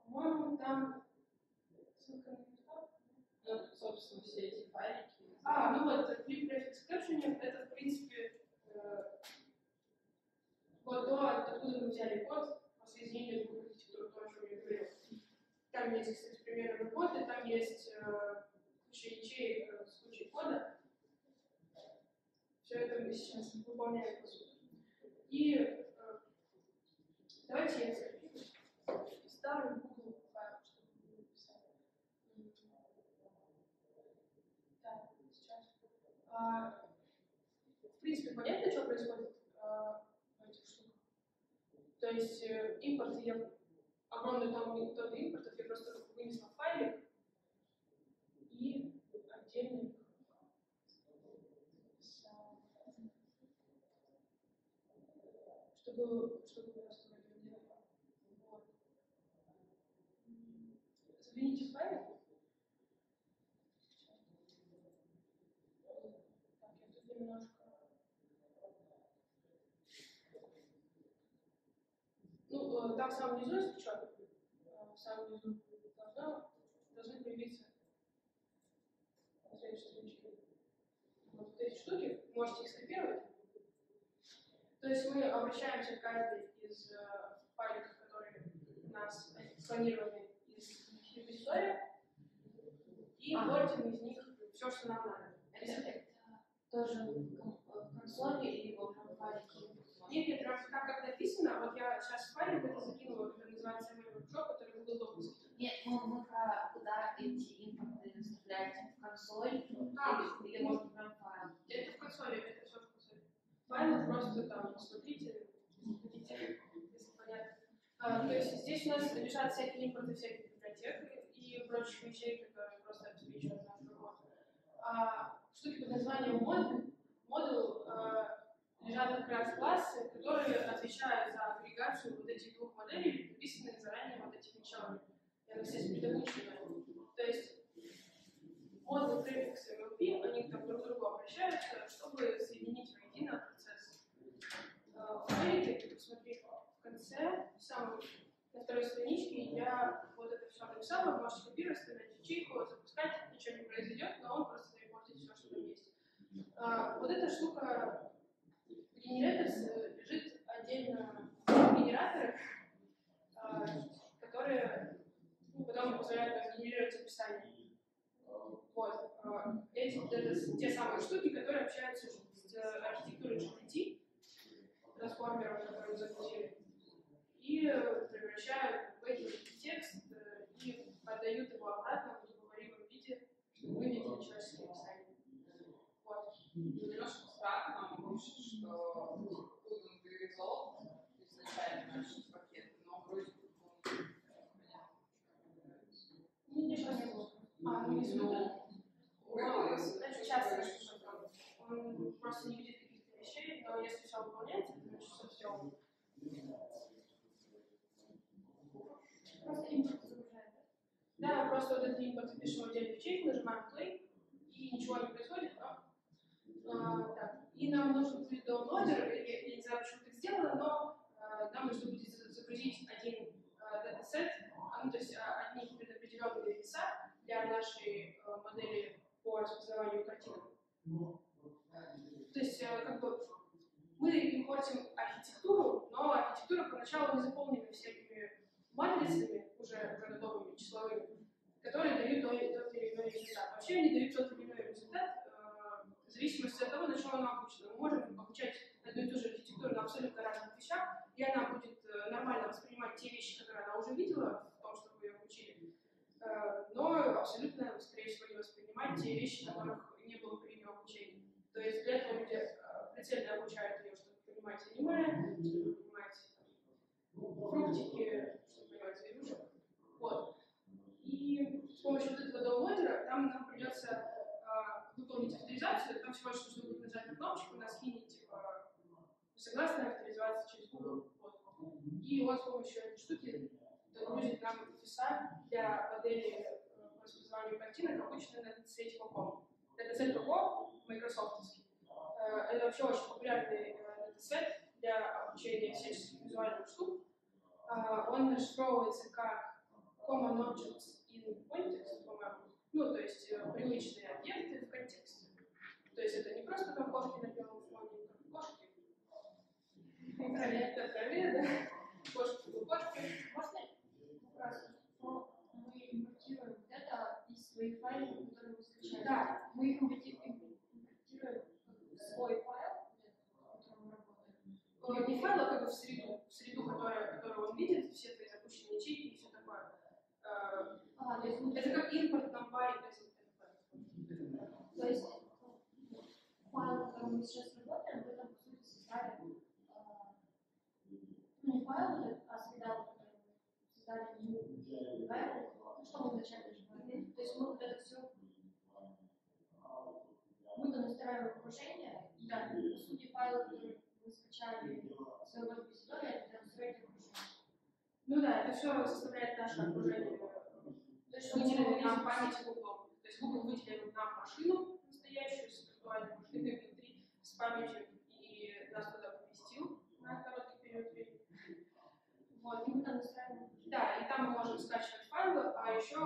По-моему, там... ссылка на GitHub. Ну, собственно, все эти файлики. А, ну вот, Clip Prefix Captioning, это, в принципе, э, вот то, откуда мы взяли код по соединению двух архитектур, то, о чем я говорил. Там есть, кстати, примеры работы, там есть э, куча ячеек э, с кучей кода. Все это мы сейчас выполняем по сути. И э, давайте я скопирую. Ставлю в Google файл, чтобы вы написали. Так, сейчас. А, в принципе, понятно, что происходит а, в этих штуках? То есть э, импорт я огромный том, тот импортов я просто вынесла в файлик и записала. чтобы, чтобы просто вроде делать. Вот. М, Загляните в файлик. Так, я тут немножко... Э, там в самом низу, если что, э, в самом низу должно, должны появиться на следующей страничке. Вот эти штуки, можете их скопировать. То есть мы обращаемся к каждой из э, файликов, которые у нас спланированы из репозитория, и Ага. портим из них все, что нам надо. Это, тоже в кон- в консоли или прям файлике? Нет, прям так как написано, вот я сейчас файлик это закинула, это называется мой workshop, который Google Docs. Нет, ну мы про куда эти импорты вставляете в консоль А. или, или может прям файл. Это в консоли, это все в консоли. Файлы просто там, смотрите, смотрите, если понятно. А, то есть здесь у нас лежат всякие импорты всяких библиотек и прочих вещей, которые просто обеспечивают нашу работу. А, штуки под названием модуль, модуль а, лежат как раз классы, которые отвечают за агрегацию вот этих двух моделей, написанных заранее вот этими челами. Я, кстати, предобучена. То есть модуль префиксы MLP, они там друг к другу обращаются, чтобы соединить воедино процесс. В Фейке, посмотри, в конце, в самом, на второй страничке, я вот это все написала, можете копировать, вставлять ячейку, запускать, ничего не произойдет, но он просто репортит все, что там есть. А, Вот эта штука генераторс лежит отдельно в генераторах, а, которые ну, потом позволяют нам генерировать описание. Вот. а, Эти это те самые штуки, которые общаются с э, архитектурой GPT, трансформером, который мы запустили, и превращают в эти текст э, и отдают его обратно в удобоваримом виде, чтобы вы видели человеческие описания. Вот. Немножко странно, что Google вырезал изначально наши пакеты, но вроде бы он понятно. Ну, ничего не было. А, ну, не Ну, вывалился. Значит, часто что. Он просто не видит каких-то вещей, но если все выполняется, то значит все Просто импорт загружает, да? Да, просто вот этот импорт пишем отдельный ячейку, нажимаем play, и ничего не происходит. А, а, так. И нам нужен будет downloader, я, не знаю, почему так сделано, но а, нам нужно будет за- загрузить один а, датасет, а, ну, то есть а, одни предопределенные веса для нашей а, модели по распознаванию картинок. То есть, э, как бы, мы импортим архитектуру, но архитектура поначалу не заполнена всякими матрицами, уже, уже готовыми, числовыми, которые дают тот, или иной результат. Вообще они дают тот или иной результат э, в зависимости от того, на чем она обучена. Мы можем обучать одну и ту же архитектуру на абсолютно разных вещах, и она будет э, нормально воспринимать те вещи, которые она уже видела в том, что вы ее обучили, Э, но абсолютно, скорее всего, не воспринимать те вещи, которых не было при ее обучении. То есть для этого люди э, прицельно обучают ее, чтобы понимать аниме, чтобы понимать фруктики, чтобы понимать зверюшек. Вот. И с помощью вот этого даунлодера там нам придется выполнить авторизацию, там всего лишь нужно будет нажать на кнопочку, на скине, типа, вы согласны авторизоваться через Google. Вот. И он с помощью этой штуки загрузит нам веса для модели э, по распознаванию картинок, обычно на датасете Coco. Датасет Coco майкрософтовский. Э, Это вообще очень популярный э, датасет для обучения всяческих визуальных штук. Он расшифровывается как Common Objects in Context, по-моему. Ну, то есть э, привычные объекты в контексте. То есть это не просто там кошки на белом фоне, как кошки. На траве, да. Кошки, ну, кошки. Можно вопрос? Ну, мы импортируем это из своих файлов, которые мы скачали. Да. Мы их импорти- им- импортируем в свой файл, в котором мы работаем. Э, Не файл, а как бы в среду, в среду, которая, которую он видит, все твои запущенные ячейки и все такое. Э, А, то есть, мы- Это как импорт на паре, то есть то есть ну, файл, который мы сейчас работаем, мы там, по сути, создали, а, ну, не файл, а среда, которую мы создали new environment, ну, что мы вначале нажимали. То есть мы вот это все мы-то настраиваем окружение, и да, по сути, файлы, которые мы скачали в своем репозитории, это для настроения окружения. Ну да, это все составляет наше окружение. То есть, мы нам память Google. То есть Google выделил нам машину настоящую с виртуальной машиной внутри, с памятью, и нас туда поместил на короткий период времени. Вот. и мы там Да, и там мы можем скачивать файлы, а еще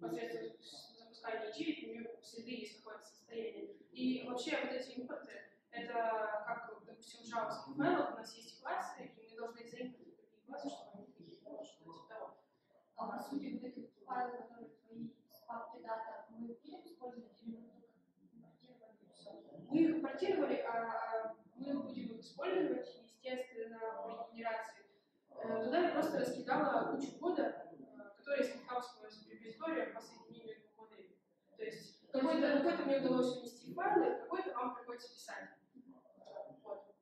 посредством запускания ячеек у нее среды есть какое-то состояние. И вообще вот эти импорты, это как, допустим, в JavaScript файлах у нас есть классы, и мы должны заимпортить такие классы, чтобы они такие что-то типа того. А по сути, вот эти файлы, которые твои с папки дата, мы будем использовать или мы только импортировали и все? импортировали, а, а мы будем их использовать, естественно, при генерации. Э, Туда я просто раскидала кучу кода, э, который использовался репозитория по соединению двух моделей. То есть какой-то какой мне удалось унести файлы, какой-то вам приходится писать. Вот.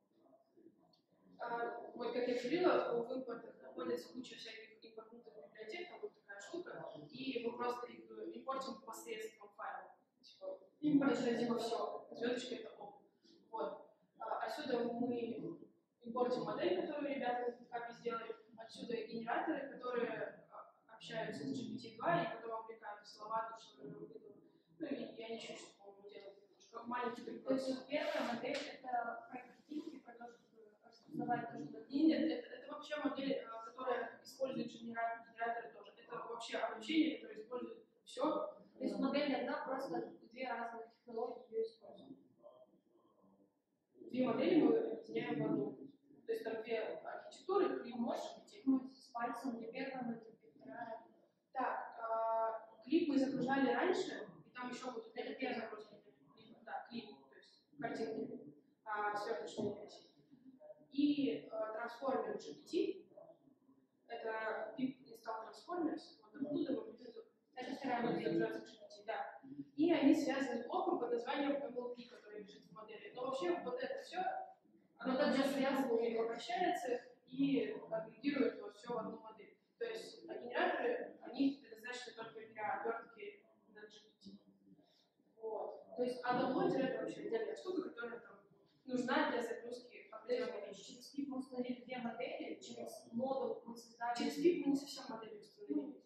А, вот как я говорила, в импортах находится куча всяких импортных библиотек, там вот такая штука, и мы просто их э, импортим посредством файла. Типа, импорт это типа все, звездочка это ок. Вот. А, отсюда мы импортим модель, которую ребята в капе сделали, отсюда генераторы, которые а, общаются с GPT-2 и потом облекают слова, то, что выдумали. Ну и, и они еще что по-моему, немножко маленький То прикол. есть первая модель это про картинки, про то, чтобы распознавать то, что Нет, это, это вообще модель, э, которая использует генера- генераторы вообще обучение, которое использует все. То есть модель одна, просто две разных технологии ее используют. Две модели мы объединяем в одну. То есть там две архитектуры, клип можешь идти. Ну, с пальцем, первая модель, где вторая. Так, а, клип мы загружали раньше, и там еще вот это первая загрузка. Да, клип, то есть картинки, а, сверхточные версии. И а, трансформер GPT, это pip install transformers, Это вторая модель. GPT, да. И они связаны блоком под названием MLP, который лежит в модели. Но вообще вот это все, оно также связано и обращается и агрегирует вот все в одну модель. То есть а генераторы, они предназначены только для обертки на GPT. Вот. То есть а даунлодер это вообще отдельная штука, которая там нужна для загрузки определенной вещи. Через клип мы установили две модели, через модуль мы создали... Через клип мы не совсем модели установили.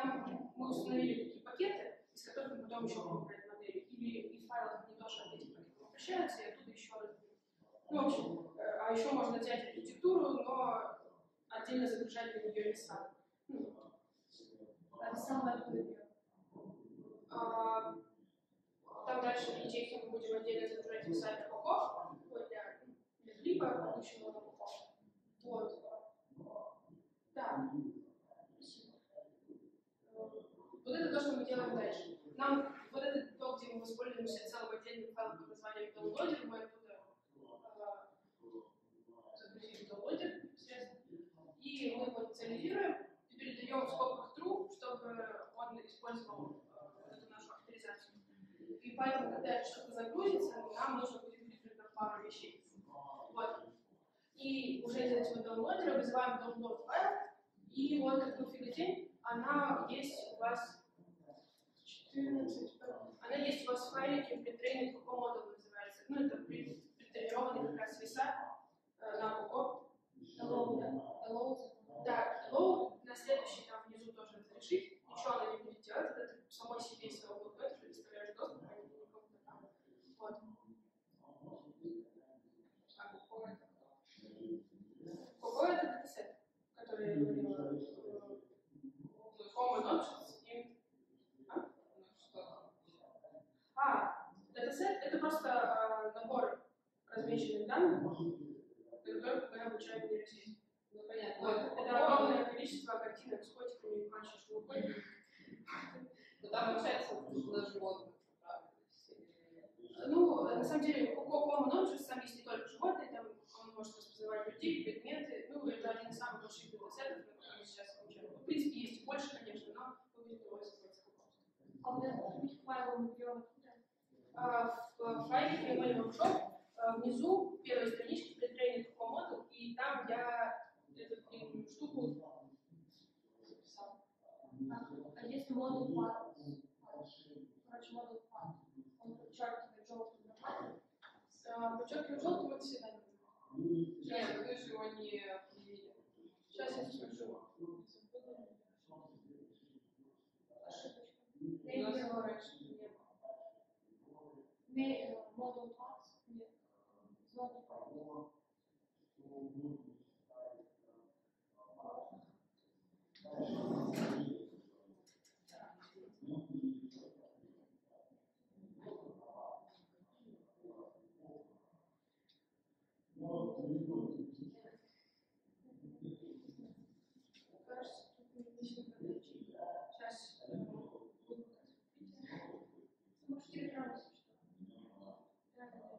Там мы установили такие пакеты, из которых мы потом еще можем брать модели. Или и в файлах они тоже от этих пакетов обращаются, и оттуда еще раз. Ну, в общем, э, а еще можно взять архитектуру, но отдельно загружать на нее леса. Ну, Это самое откуда а, там дальше ячейки мы будем отдельно загружать в сайт вот для, клипа обычного паков. Вот. Да. Вот это то, что мы делаем дальше. Нам вот это то, где мы воспользуемся целым отдельным файлом под названием downloader, мы оттуда загрузили downloader непосредственно, и мы его инициализируем и передаем в скобках true, чтобы он использовал э, вот эту нашу авторизацию. И поэтому, когда штука загрузится, нам нужно будет на пару вещей. Вот. И уже из этого downloader вызываем download файл, и вот как фиготень, она есть у вас 14, она есть у вас в файлике предтрейнинг какого модуля называется. Ну, это при- предтренированный как раз веса э, на Coco. Hello, да? Hello. Да, low на следующий там внизу тоже разрешить. Ничего она не будет делать, это ты самой себе из своего блокнота предоставляешь доступ, а не кому-то там. Вот. А Coco это Coco это датасет, который я говорила. э, Common Objects и Ну, что там? А, датасет это просто а, набор размеченных данных, на которых мы обучаем нейросеть. Ну, понятно. Вот, это огромное количество картинок с котиками и прочей шелухой. Ну, там получается на животных, правда? Ну, на самом деле, у Common Objects там есть не только животные, там он может распознавать людей, предметы. Ну, это один из самых больших датасетов, на котором мы сейчас обучаем. Ну, в принципе, есть и больше, конечно, но мы будем его использовать просто. А вот этот файл мы берем откуда? А, в файле Premoli Workshop а, внизу первой странички предтрейнинг модуль, и там я эту м, штуку записал. А, а если модуль файл? Короче, модуль файл. Он подчеркивает желтым нормально. А, Подчеркиваю желтым, это всегда. Нет, вы же его не. Сейчас я скажу. Ошибочка. У нас Не, его раньше не было. не, э, модуль файл. Нет. Желтый файл. Кажется, тут не сильно подойти. Сейчас. э, буду Может, телеграм, если что. Да, да, да.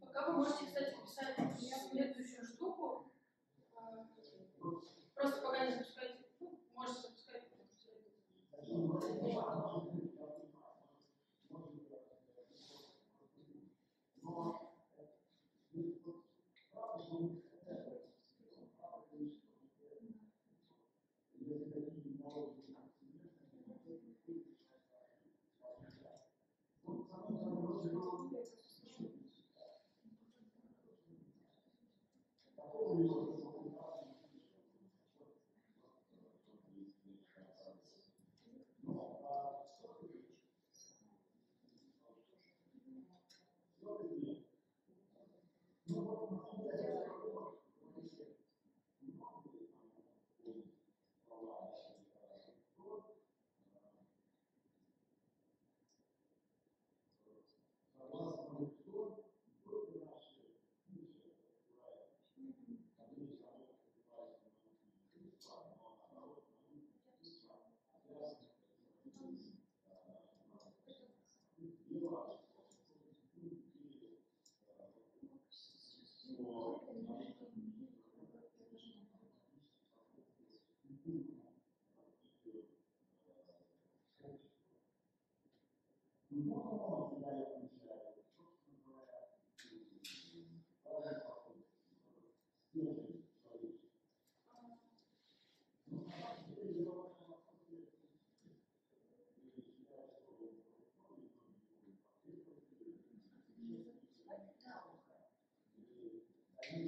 Пока вы можете, кстати, писать следующую штуку. А, Просто пока не запускайте. Ну, можете запускать. А,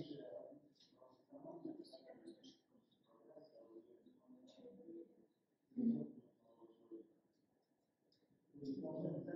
всё. Э,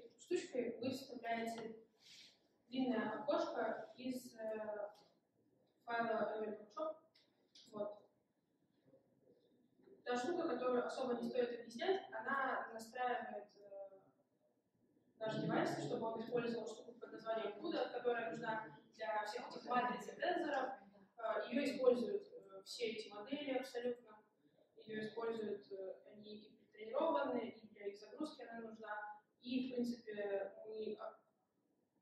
штучкой вы вставляете длинное окошко из э, файла ML Вот. Та штука, которую особо не стоит объяснять, она настраивает э, наш девайс, чтобы он использовал штуку под названием CUDA, которая нужна для всех этих матриц и тензоров. Э, Ее используют э, все эти модели абсолютно. Ее используют, э, они и тренированные, и для их загрузки она нужна. И, в принципе, мы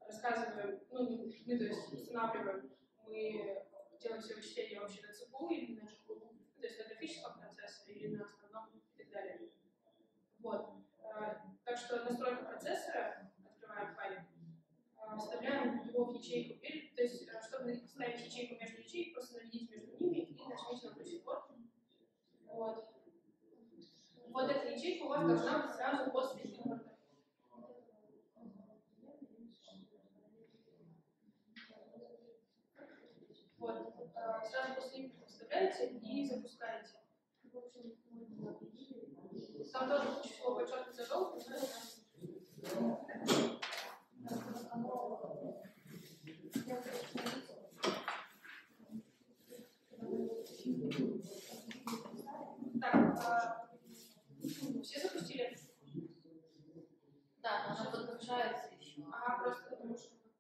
рассказываем, ну, мы, то есть, устанавливаем, мы делаем все вычисления вообще на ЦПУ или на GPU, то есть на графическом процессоре или на основном и так далее. Вот. Э, Так что настройка процессора, открываем файлик, э, вставляем его в ячейку, то есть, э, чтобы вставить ячейку между ячейкой, просто наведите между ними и нажмите на плюсик. Вот. Вот эта ячейка у вас должна быть сразу после импорта. Вот. э, Сразу после импорта вставляете и запускаете. Там тоже число четко зажел, Так, а, все запустили? Да, она подгружается еще. Ага, просто.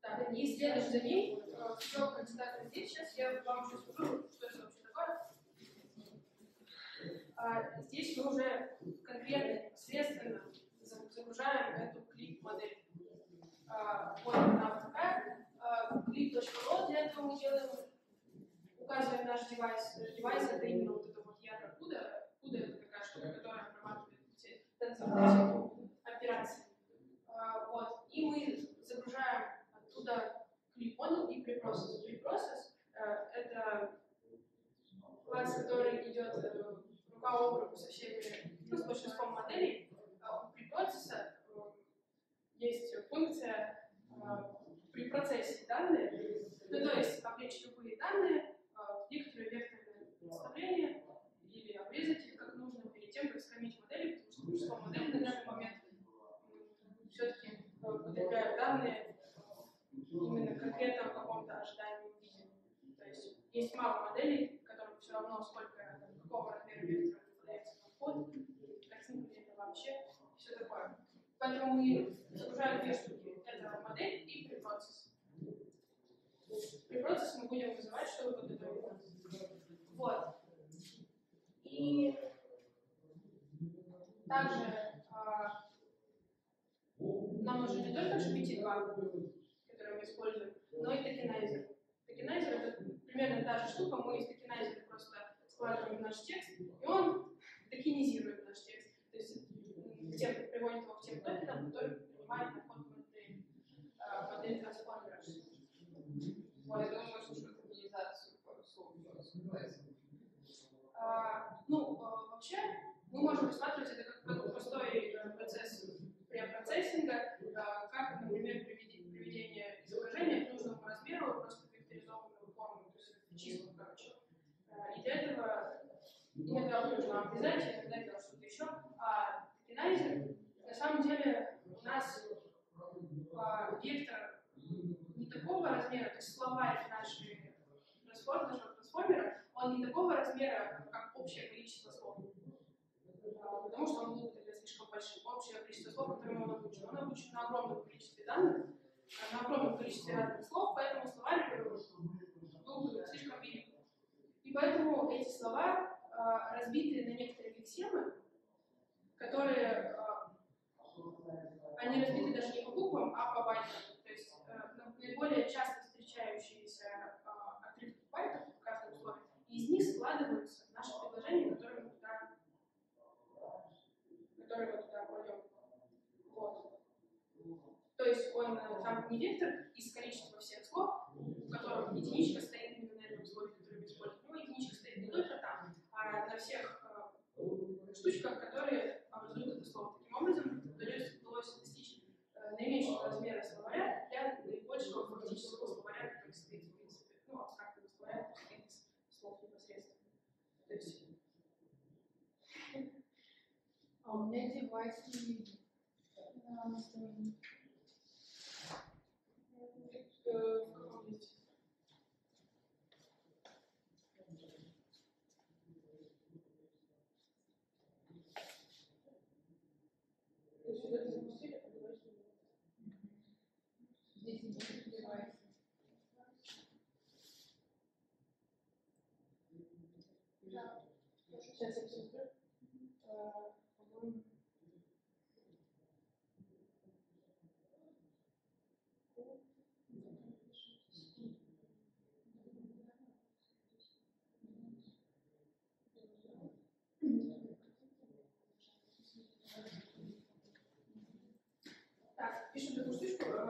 Э, так, и следом за ним все кандидаты здесь. Сейчас я вам уже скажу, что это вообще такое. А, здесь мы уже конкретно, непосредственно загружаем эту клип-модель. А, вот она такая. А, Clip.ro для этого мы делаем, указываем наш девайс. Девайс это именно вот это вот ядро CUDA. CUDA это такая штука, которая обрабатывает все операции. А, вот. И мы загружаем preprocess. Preprocess э, это класс, который идет э, рука об руку со всеми, ну, с большинством моделей. А У preprocess а э, есть функция э, препроцессить данные, ну, то есть облечь любые данные э, в некоторые векторные представления или обрезать их как нужно перед тем, как скормить модели, потому что большинство моделей на данный момент все-таки потребляют данные именно конкретно в каком-то ожидаемом виде. То есть есть мало моделей, которым все равно, сколько какого размера вектора попадается на вход, картинка ли это вообще, и все такое. Поэтому мы загружаем две штуки. Это модель и preprocess. Preprocess мы будем вызывать, чтобы подготовить. Вот. И также а, нам нужен не только GPT-2, который мы используем, но и tokenizer. Tokenizer это примерно та же штука, мы из tokenizer а просто складываем наш текст, и он токенизирует наш текст. То есть м, тем, приводит его к тем токенам, которые принимает на вход модель, а, модель трансформера. Вот, я думаю, что что токенизацию пару слов еще рассказать. А, ну, а, вообще, мы можем рассматривать это как, как простой э, процесс препроцессинга, а, как, например, приведи- приведение изображения к нужному размеру, просто в векторизованную форму, то есть в числа, короче. А, И для этого иногда нужно обрезать, иногда делать что-то еще. А токенайзер, на самом деле, у нас а, вектор не такого размера, то есть словарь нашей трансформ- нашего трансформера, он не такого размера, как общее количество слов. А, Потому что он был тогда слишком большим. Общее количество слов, которым он обучен. Он обучен на огромном количестве данных, а, на огромном количестве разных слов, поэтому словарь э, был бы слишком велик. И поэтому эти слова а, разбиты на некоторые лексемы, которые а, они разбиты даже не по буквам, а по байтам. То есть э, на- наиболее часто встречающиеся э, отрывки байтов в каждом слове, и из них складываются наши предложения, которые мы туда, которые мы туда кладем. Вот. То есть он э, там не вектор из количества всех слов, в котором единичка стоит именно на этом слове, который мы используем. Ну, единичка стоит не только там, а на всех э, штучках, которые образуют это слово. Таким образом, удалось, достичь э, наименьшего размера словаря для наибольшего фактического словаря, который состоит, в принципе, ну, абстрактного словаря, который состоит из слов непосредственно. То есть, А у меня девайс не видит. Да, настроение. Uh,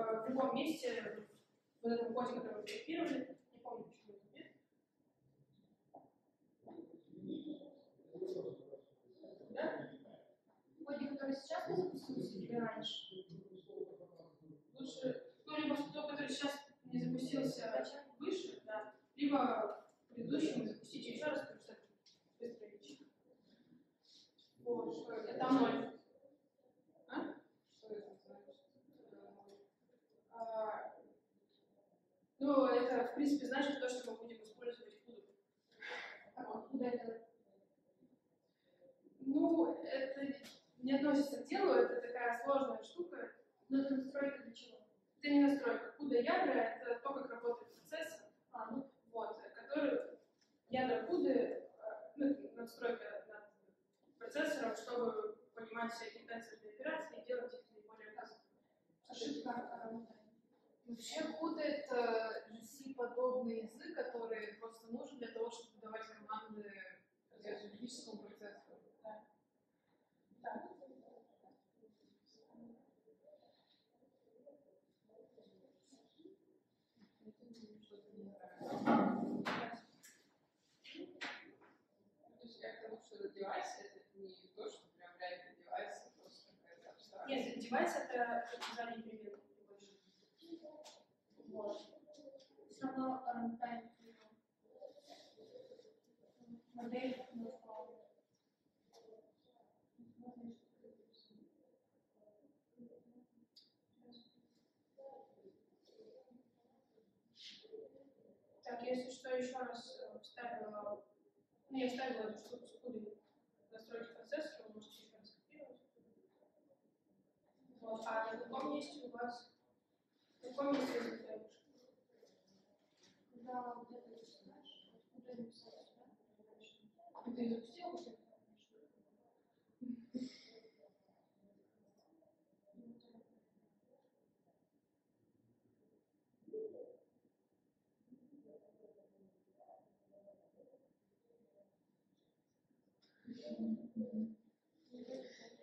В любом месте, в этом коде, который мы скопировали, не помню, почему это нет. Да? Коди, который сейчас мы запустился или раньше? Лучше, ну, либо тот, который сейчас не запустился выше, да, либо предыдущий не запустите еще раз, потому что это быстро лечит. Вот, это ноль. А? Что это значит? А, ну, это, в принципе, значит то, что мы будем использовать буду. А откуда это? Ну, это не относится к делу, это такая сложная штука. Ну, это настройка для чего? Это не настройка. Куда ядра — это то, как работает процессор. А, ну, Вот, который ядра куды, ну, настройка над процессором, чтобы понимать всякие тенсорные операции и делать их наиболее качественно. ошибка а, Вообще это GC-подобный язык, который просто нужен для того, чтобы давать команды что-то не нравится. То есть я к тому, что это девайс, это не то, что прям реально девайс, а просто какая-то абстракция. Нет, девайс это задний переменный больше. Равно рантайм модель ну, Так, если что, еще раз э, вставила, ну, я вставила эту штуку с кудой настройки процессора, вы можете еще раз копировать. Вот, а на каком месте у вас, каком месте вы записали? когда вот это начинаешь,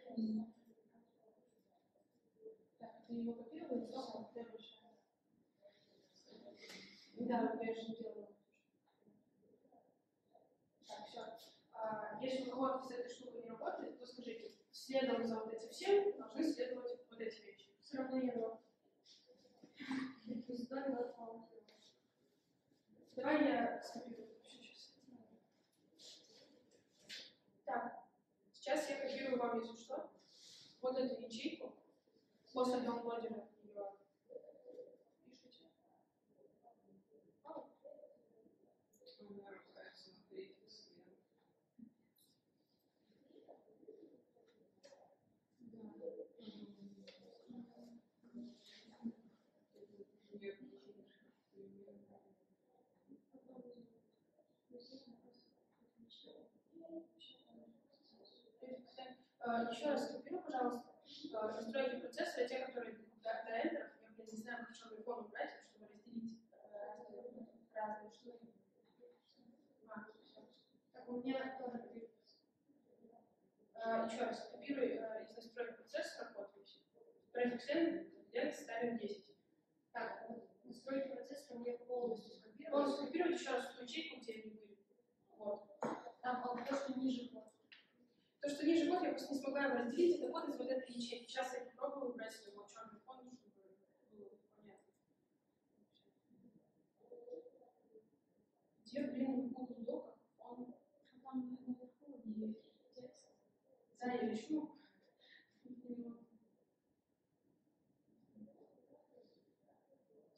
это? Так, ты его копировала и записала? Да, я не делала. Так, все. А, если у кого-то с этой штукой не работает, то скажите, следом за вот этим всем должны следовать вот эти вещи. Все равно. Здорово отвал. Давай я скопирую сейчас. Так, сейчас я копирую вам, если что, вот эту ячейку. После даунлодера ее пишите. У меня ругается на третий свет. Нет, Э, Еще раз скопируй, пожалуйста, э, настройки процессора, те, которые до, до я, блин, не знаю, как черный фон убрать, чтобы разделить э, разные штуки. А. Так, у меня тоже Еще раз, копируй э, из настроек процессора весь. Префикс n, ставим 10. Так, настройки процессора мне полностью скопировали. Полностью копируй еще раз в ту ячейку, где они были. Вот. Там а, то, что ниже код. То, что ниже код, я просто не смогла его разделить, это код из вот этой ячейки. Сейчас я попробую убрать его черный фон, чтобы было понятно. Где, блин, Google Doc? Он... Там наверху есть текст. Да, я ищу.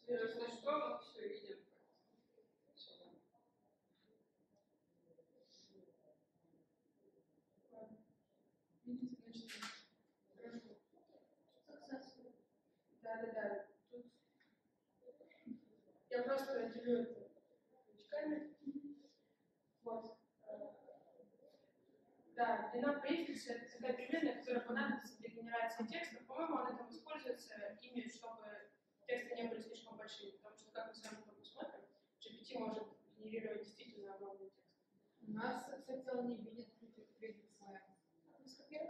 Если что, мы все видим. Видите, значит, хорошо. Successful. Да. Тут я просто делю это крючками. Вот. Э, Да, длина префикса это такая переменная, которая понадобится для генерации текста. По-моему, она там используется ими, чтобы тексты не были слишком большими, потому что, как мы с вами посмотрим, GPT может генерировать действительно огромный текст. У нас, он не видит префикс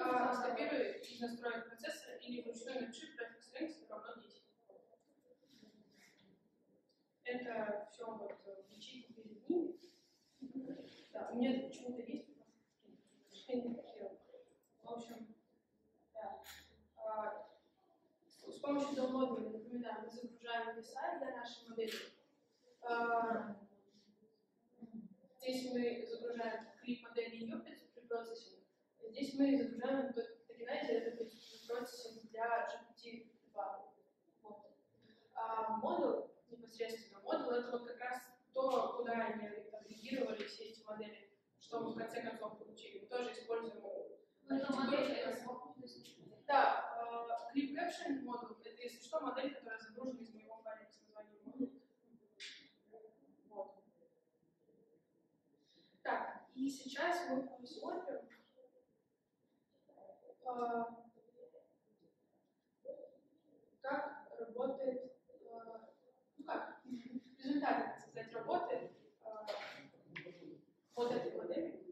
А, скопируй из настроек процессора или вручную напиши length равно 10. Это все вот э, в ячейке перед ними. Да, у меня почему-то есть я не. В общем, да. А, с помощью downloading, напоминаю, мы загружаем веса для нашей модели. А, Здесь мы загружаем клип модели Юпит при процессинге. Здесь мы загружаем токенайзер, это процессинг для GPT-2. Вот. А модуль, непосредственно модуль, это вот как раз то, куда они агрегировали все эти модели, что мы в конце концов получили. Мы тоже используем Ну, это модель, это. Да, Clip Caption модуль, это, если что, модель, которая загружена из моего файлика с названием модуль. Вот. Так, и сейчас мы посмотрим, а, как результаты, так работы э, вот этой модели.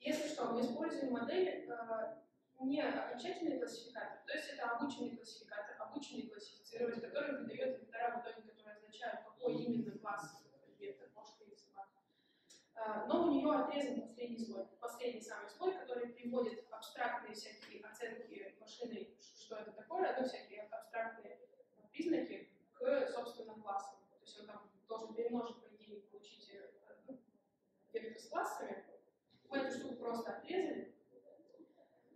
Если что, мы используем модель э, не окончательный классификатор, то есть это обученный классификатор, обученный классифицировать, который выдает вектора в итоге, которые означают, какой именно класс предмета, кошка или собака. Э, но у нее отрезан последний слой, последний самый слой, который приводит абстрактные всякие оценки машины, что это такое, ну всякие абстрактные признаки к, собственно, классу должен перемножить, по идее, получить э, ну, вектор с классами. Мы эту штуку просто отрезали.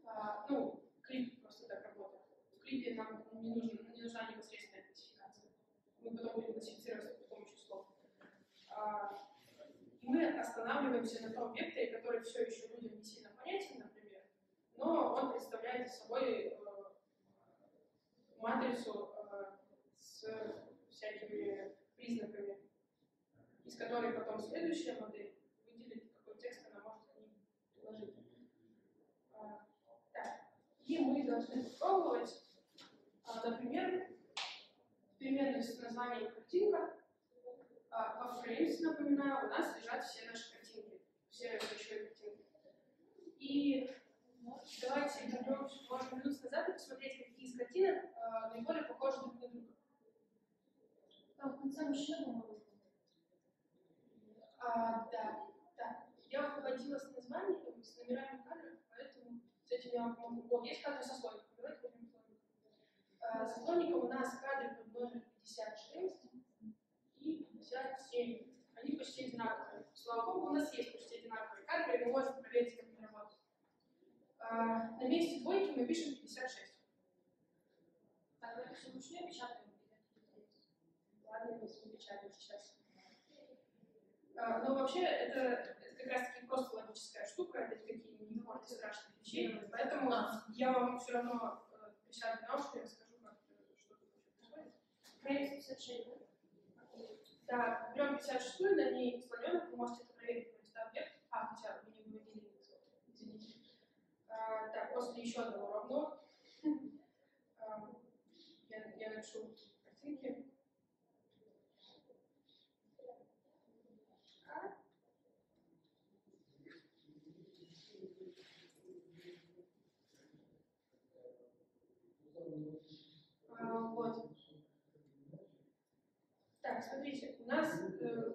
А, ну, клип просто так работает. В клипе нам не, нужен, не нужна непосредственная классификация. Мы потом будем классифицировать с помощью слов. А, мы останавливаемся на том векторе, который все еще людям не сильно понятен, например, но он представляет собой э, матрицу э, с всякими признаками, из которой потом следующая модель выделит, какой текст она может к ним приложить. А, так. И мы должны попробовать, а, например, переменную с названием картинка. А, во Frames, напоминаю, у нас лежат все наши картинки, все большие картинки. И давайте вернем, может, минут назад и посмотреть, какие из картинок а, наиболее похожи друг на друга. Там в конце мужчина, по-моему. А, да, да. Я выводила с названием, с номерами кадров, поэтому с этим я могу... О, есть кадры со слоником. Давайте возьмем слоник. А, со слоником у нас кадры под номер 56 и 57. Они почти одинаковые. Слава богу, у нас есть почти одинаковые кадры, и мы можем проверить, как они работают. А, на месте двойки мы пишем 56. Так, мы это все вручную печатаем. Ладно, мы не печатаем сейчас. А, но вообще это, это как раз таки просто логическая штука, это никакие не говорите страшных вещей, поэтому я вам все равно э, присяду на уши и расскажу, как, что тут вообще происходит. Фрейм 56, да? Да, берем 56 на ней слоненок, вы можете это проверить, есть там объект, а, хотя вы не выводили, извините. А, так, после еще одного равно я, я напишу картинки. А. А, вот. Так, смотрите, у нас э,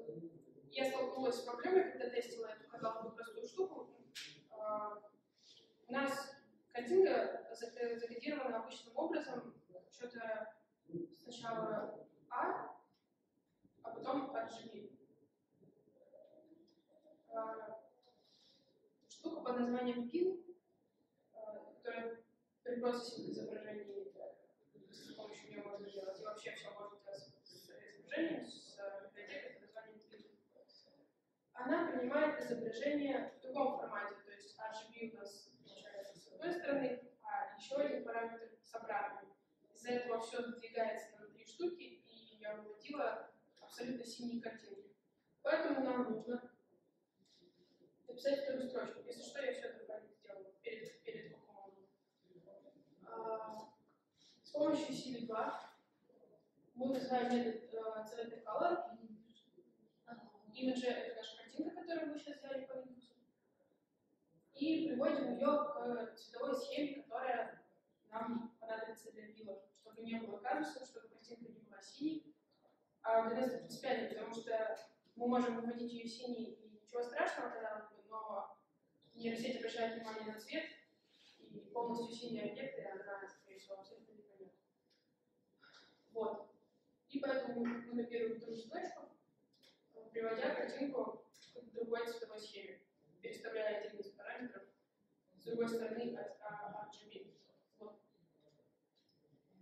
я столкнулась с проблемой, когда тестила эту, казалось бы, простую штуку. А, у нас картинка за- э, закодирована обычным образом, что-то сначала А, а потом RGB. А, штука под названием PIN, а, которая при э, с помощью нее можно делать, и вообще все можно делать с изображением, с э, библиотекой под названием PIN. Она принимает изображение в другом формате, то есть RGB у нас получается с одной стороны, а еще один параметр с обратной. Из-за этого все задвигается на три штуки, и я выводила абсолютно синие картинки. Поэтому нам нужно написать вторую строчку. Если что, я все это правильно сделала перед, перед кукумом. А, С помощью CV2 мы вызываем метод цвета color. Имидж — это наша картинка, которую мы сейчас сделали по Windows. И приводим ее к цветовой схеме, которая нам понадобится для пила, чтобы не было казуса, чтобы картинка не была синей. А для нас это принципиально, потому что мы можем выводить ее синей, и ничего страшного, бы, но нейросеть обращает внимание на цвет, и полностью синие объекты она, скорее всего, абсолютно не поймет. Вот. И поэтому мы копируем ту же строчку, приводя картинку к другой цветовой схеме, переставляя один из параметров с другой стороны от а, RGB. Вот.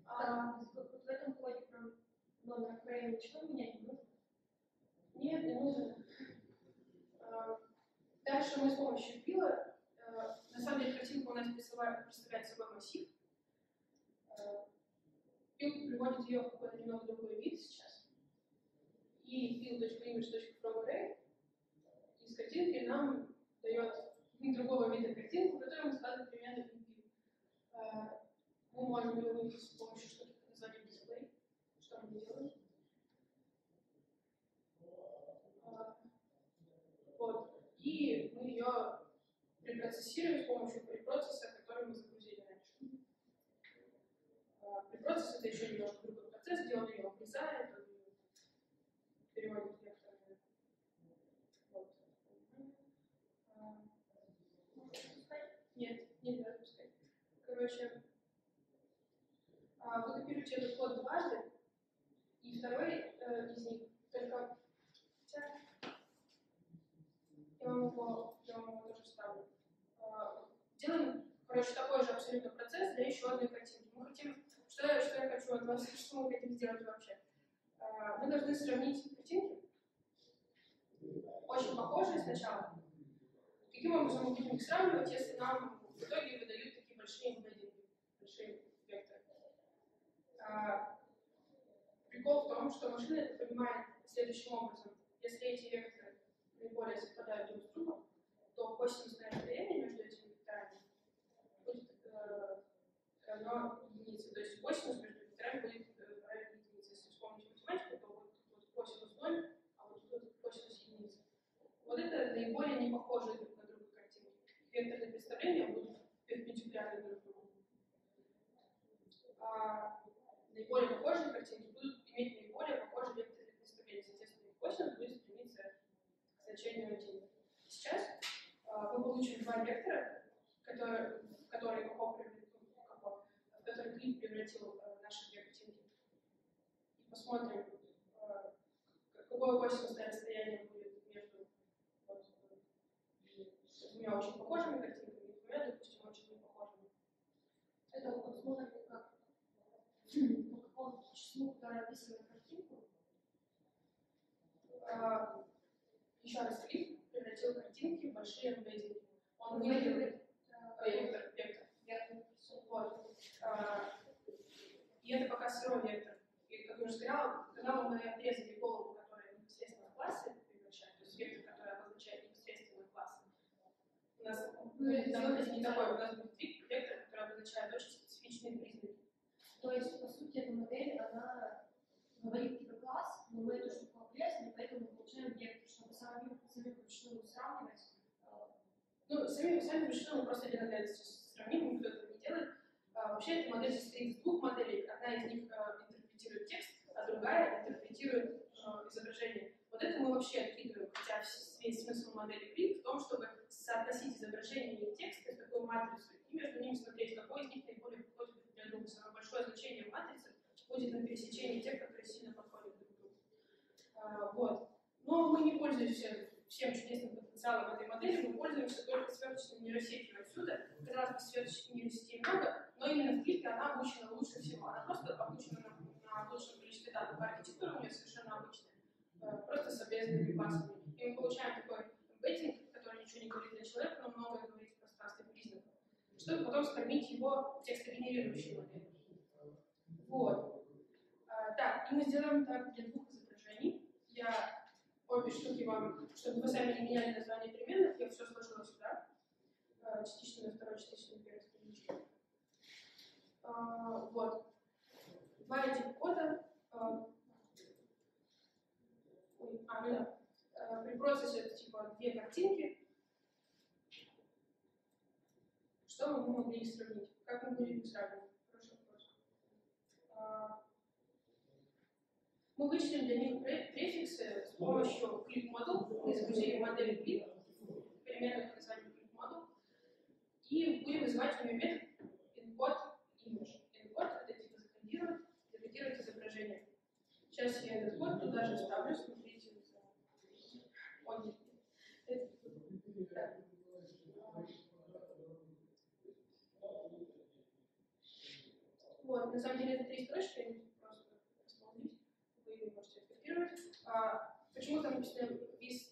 А вот в этом коде про номер фрейма ничего менять не нужно? Нет, не нужно. А, Дальше мы с помощью пила, э, на самом деле картинка у нас представляет, собой массив. Пил приводит ее в какой-то немного другой вид сейчас. И pil.image.fromArray из картинки нам дает другого вида картинку, которую мы складываем примерно в. Э, Мы можем ее вывести с помощью штуки под названием display. Что мы делаем? А, Вот. И мы ее препроцессируем с помощью препроцесса, который мы загрузили раньше. А, Препроцесс это еще немножко другой процесс, где он ее обрезает, он переводит векторами. Вот. А, можно запускать? Нет, нельзя запускать. Короче, а, А, Вы копируете этот код дважды, и второй э, из них только... Хотя, я вам его, я вам его тоже вставлю. А, Делаем, короче, такой же абсолютно процесс для еще одной картинки. Мы хотим, что я, что я хочу от вас, что мы хотим сделать вообще. А, Мы должны сравнить картинки, очень похожие сначала. Каким образом мы будем их сравнивать, если нам в итоге выдают такие большие эмбеддинги, большие векторы? А, Прикол в том, что машина это понимает следующим образом. Если эти векторы наиболее совпадают друг с другом, то косинусное расстояние между этими векторами будет э, равно единице. То есть косинус между векторами будет э, равен единице. Если вспомнить математику, то вот тут вот косинус 0, а вот тут вот косинус единицы. Вот это наиболее не похожие друг на друга картинки. Векторные представления будут перпендикулярны друг другу. А наиболее похожие картинки будут иметь наиболее похожие векторные представления. Соответственно, косинус будет стремиться к значению 1. Сейчас а, мы получим два вектора, которые, в которые Кохо превратил, Кохо, в которые Клип превратил а, наши две картинки. И посмотрим, какое косинусное расстояние будет между вот, двумя очень похожими картинками и двумя, допустим, очень непохожими. Это вот смотрим как по какому-то числу, которое описано картинку. А, еще раз, Клип превратил картинки в большие эмбеддинги. Он выделил вектор, вектор. Вот. А, И это пока сырой вектор. И, как я уже сказала, когда мы отрезали голову, которая непосредственно в классы превращает, то есть вектор, который обозначает непосредственно классы, у нас будет сделать не такой, у нас будет вектор, который обозначает очень специфичные признаки. То есть, по сути, эта модель, она говорит про класс, но мы эту штуку обрезали, поэтому мы получаем вектор, чтобы сами, сами вручную сравнивать. э, Ну, сами, сами вручную мы просто для наглядности сравним, никто этого не делает. А, вообще, эта модель состоит из двух моделей. Одна из них а, интерпретирует текст, а другая интерпретирует а, изображение. Вот это мы вообще откидываем, хотя весь смысл модели клип в том, чтобы соотносить изображение и текст в такую матрицу, и между ними смотреть, какой из них наиболее друг. Самое большое значение в матрице будет на пересечении тех, которые сильно подходят друг к другу. А, вот. Но мы не пользуемся всем чудесным потенциалом этой модели, мы пользуемся только сверхчатыми нейросетями отсюда. Казалось бы, сверхчатых нейросетей много, но именно в клипе она обучена лучше всего. Она просто обучена на, на лучшем количестве данных. Архитектура у нее совершенно обычная, просто с обрезанными классами. И мы получаем такой эмбеддинг, который ничего не говорит для человека, но многое говорит в пространстве признаков, чтобы потом скормить его в текстогенерирующей модели. Вот. А, да, и мы сделаем так для двух изображений. Я обе штуки вам, чтобы вы сами не меняли название переменных, я все сложила сюда. А, Частично на второй, частично на первой страничке. А, Вот. Два этих кода. а, Ой, а, ну да. При процессе это типа две картинки. Что мы могли сравнить? Как мы будем сравнивать? Хороший вопрос. А, Мы вычислим для них пре- префиксы с помощью clip-model. Мы загрузили модель clip, переменную под названием clip-model, и будем вызывать у нее метод encode image. Encode — это типа закодировать, закодировать изображение. Сейчас я этот код туда же вставлю, смотрите. Он это- так. Вот, на самом деле это три строчки, они просто расползлись, вы можете откопировать. А, почему там написано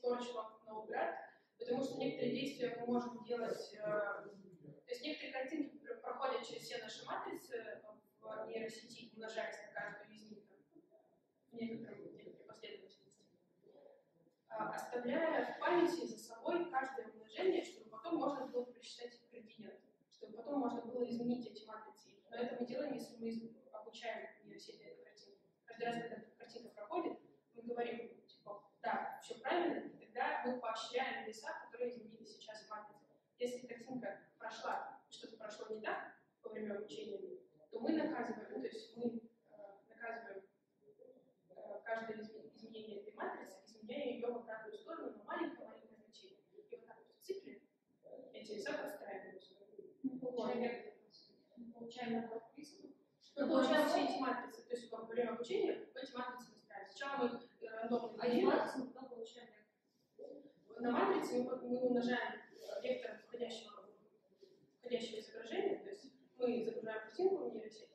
lock no grad? Потому что некоторые действия мы можем делать, э, то есть некоторые картинки пр- проходят через все наши матрицы в нейросети, умножаясь на каждую из них там, в некотором, некоторой последовательности. А, оставляя в памяти за собой каждое умножение, чтобы потом можно было просчитать градиент, чтобы потом можно было изменить эти матрицы. Но это мы делаем, если мы из- обучаем нейросети этой картинки. Каждый раз, когда эта картинка проходит, мы говорим, типа, да, все правильно, и тогда мы поощряем веса, которые изменили сейчас в матрице. Если картинка прошла, и что-то прошло не так во время обучения, то мы наказываем, ну, то есть мы э, наказываем э, каждое изме- изменение этой матрицы, изменяя ее в обратную сторону на маленькое-маленькое значение. И вот так вот в цикле эти веса Мы вектор, мы получаем набор признаков. Мы получаем все матрицы, то есть во время обучения эти матрицы настраиваем. Сначала мы э, рандомно А из делим. матрицы мы потом получаем вектор. На матрице мы, мы умножаем э, вектор входящего, входящего изображения, то есть мы загружаем картинку в нейросеть,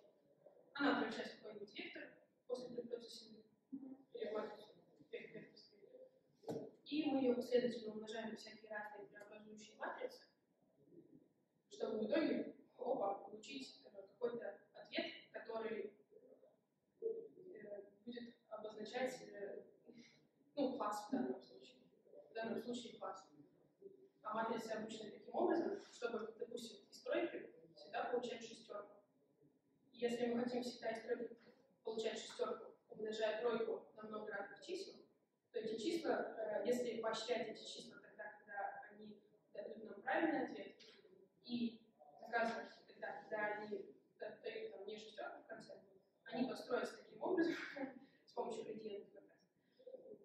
она превращается в какой-нибудь вектор после препроцессинга, или в матрицу век- векторскую. И мы ее последовательно умножаем на всякие разные преобразующие матрицы, чтобы в итоге опа, получить э, какой-то ответ, который э, будет обозначать э, ну, класс в данном случае. В данном случае класс. А матрицы обычно таким образом, чтобы, допустим, из тройки всегда получать шестерку. Если мы хотим всегда тройки получать шестерку, умножая тройку на много разных чисел, то эти числа, э, если поощрять эти числа тогда, когда они дадут нам правильный ответ, и наказывать тогда, когда они да- дают нам не шестерку в конце, они построятся таким образом, с помощью градиентов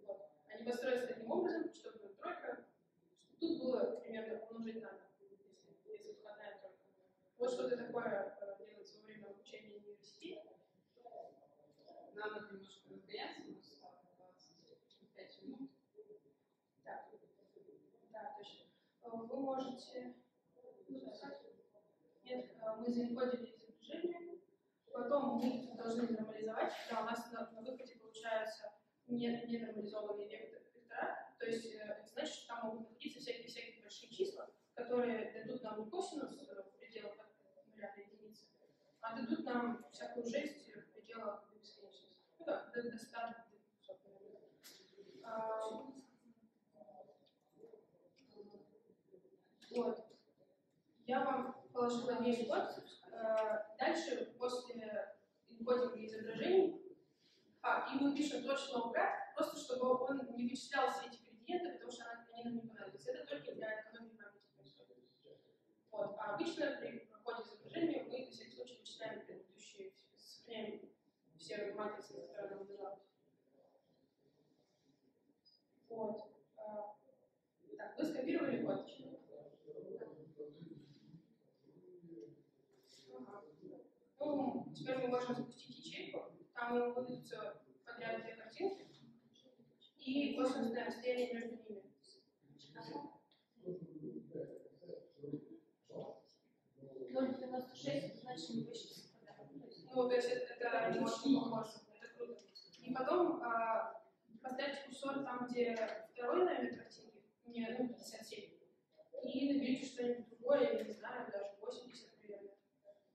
как. Они построятся таким образом, тут было примерно умножить на если, если входная тройка. Вот что-то такое э, делается во время обучения в университете. Надо немножко разгоняться, у нас осталось 25 минут. Да, да, точно. Э, Вы можете... Нет, э, мы заинкодили изображение, потом мы должны нормализовать, да, у нас на, на выходе получается не, ненормализованный вектор вектора, то есть это значит, что там могут всякие-всякие большие числа, которые дадут нам косинус э, в пределах до единицы, а дадут нам всякую жесть в пределах бесконечности. Ну да, до, до 100, до 500, наверное. А, Вот. Я вам положила весь код. Э, Дальше, после энкодинга изображений, а, и мы пишем точно убрать, просто чтобы он не вычислял все эти градиенты, потому что она- они нам не понадобятся. Это только для экономии памяти происходит. Вот. А обычно при проходе изображения мы на всякий случай вычисляем предыдущие, сохраняем все матрицы, которые нам нужны. Вот. А, Так, вы скопировали код? Ну, теперь мы можем запустить ячейку, там выдаются подряд две картинки и косвенное расстояние между ними. Ноль девяносто шесть, значит мы почти совпадаем. Ну, то есть это, это не очень похоже, это круто. И потом а, поставьте курсор там, где второй номер картинки, не, ну, 57, и наберите что-нибудь другое, я не знаю, даже 80, наверное.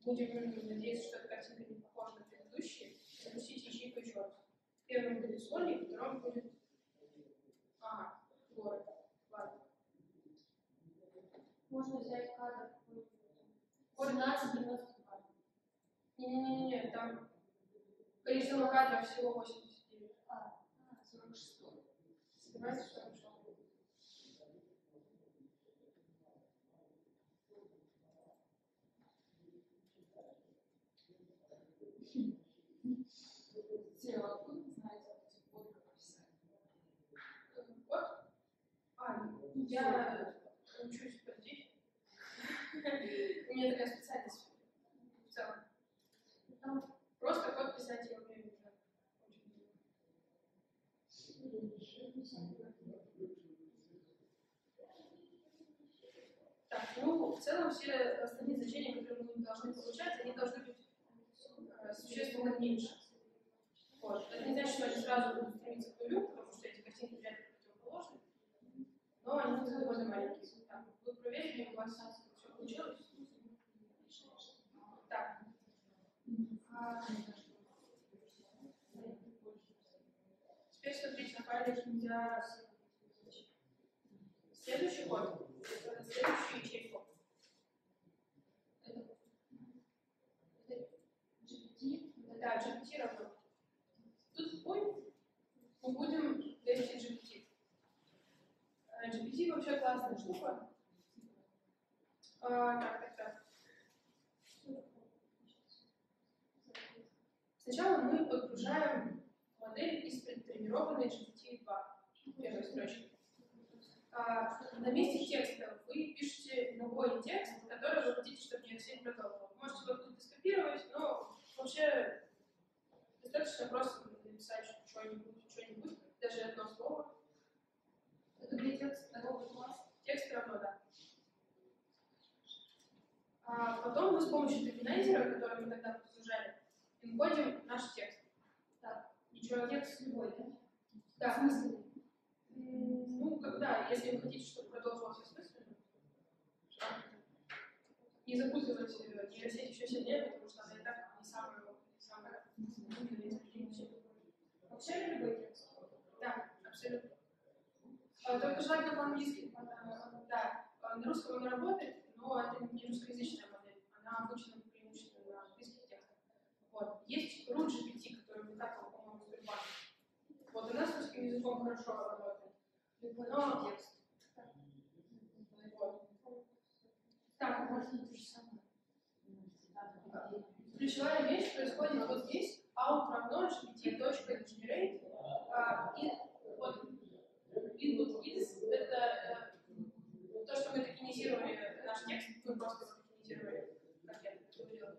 Будем м, надеяться, что эта картинка не похожа на предыдущие, запустите ячейку еще раз. Первым будет слоник, вторым будет... Можно взять кадр какой-нибудь. 1792. Не-не-не, там количество кадров всего 89. А, 46. Собирается 46. Я учусь подожди. У меня такая специальность в целом. Просто код писать я умею уже. Так, ну, в целом все остальные значения, которые мы должны получать, они должны быть э, существенно меньше. Вот. Это не значит, что они сразу будут стремиться к нулю, потому что эти картинки вряд но они будут довольно маленькие. Так, вы проверили, у вас все получилось? Так. Теперь смотрите, на файле я следующий код, это следующую ячейку. это GPT, Да, GPT равно. Тут ой, мы будем говорить GPT. GPT вообще классная штука. А, так, так, так. Сначала мы подгружаем модель из предтренированной GPT-2, первой строчки. А, на месте текста вы пишете любой текст, который вы хотите, чтобы нейросеть продолжила. Можете как-то скопировать, но вообще достаточно просто написать что-нибудь, что-нибудь, даже одно слово. Это для текста второго класса. Текст равно, да. А потом мы с помощью токенайзера, который мы тогда подгружали, инкодим наш текст. Так. Ничего Текст любой, да? Да. Смысле? М, Ну, когда, если вы хотите, чтобы продолжилось осмысленно, не запутывать э, нейросеть еще сильнее, потому что она и так не самая, не самая. Вообще любой текст. Да, абсолютно. А, Только желательно по-английски. А, Да, а, на русском она работает, но это не русскоязычная модель. Она обычно преимущественно на английских текстах. Вот. Есть root GPT, который выкатывал, по-моему, в Сбербанке. Вот, у нас с русским языком хорошо работает. Но текст. вот. Так, можно то же самое. Ключевая вещь происходит вот здесь. Out равно gpt.generate. А, и вот input is это э, то, что мы токенизировали наш текст, мы просто токенизировали, как я говорила.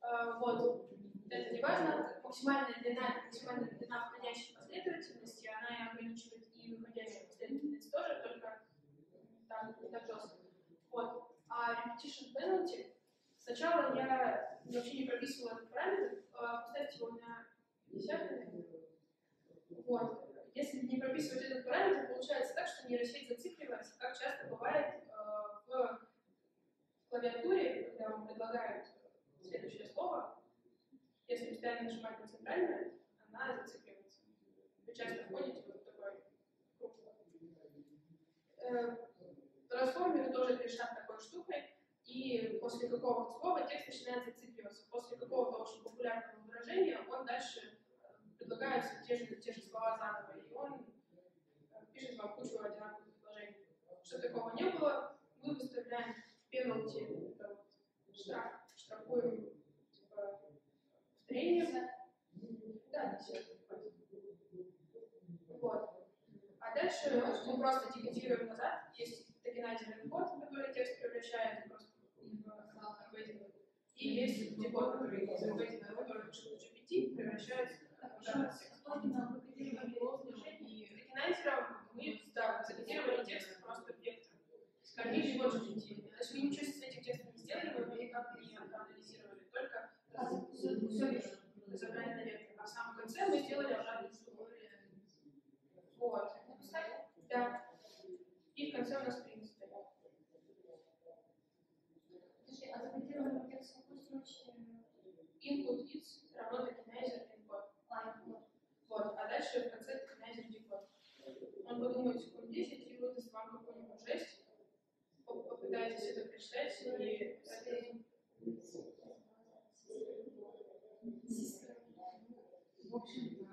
А, вот. Это не важно. Максимальная длина, максимальная длина входящей последовательности, она и ограничивает и выходящую последовательность тоже, только там не так жестко. Вот. А repetition penalty, сначала я вообще не прописывала этот параметр, а, поставьте его на 50 Вот. Если не прописывать этот параметр, получается так, что нейросеть зацикливается, как часто бывает э, в клавиатуре, когда вам предлагают следующее слово, если постоянно нажимать на центральное, она зацикливается. Вы часто входите в вот такой круг. Э, Трансформеры тоже грешат такой штукой, и после какого-то слова текст начинает зацикливаться. После какого-то очень популярного выражения он дальше предлагаются те же, те же слова заново, и он э, пишет вам кучу одинаковых предложений. Чтобы такого не было, мы выставляем вот штраф, штрафуем типа, повторение. Да, все. Вот. А дальше мы просто декодируем назад. Есть токенайзерный код, который текст превращает просто в embedding. И есть декод, который из embedding, который в GPT, превращается токенайзером мы да, закодировали текст просто в вектор. Скормили его GPT. Значит, мы ничего с этим текстом не сделали, мы никак не проанализировали, только все забрали на вектор. А в самом конце мы сделали обратную штуку. Вот. Да. И в конце у нас принцип. Подожди, а закодированный текст какой строчки? Input is равно. А, вот. А дальше в конце токенайзер decode. Он подумает секунд 10 и выдаст вам какую-нибудь жесть. Поп- Попытайтесь это прочитать и В общем,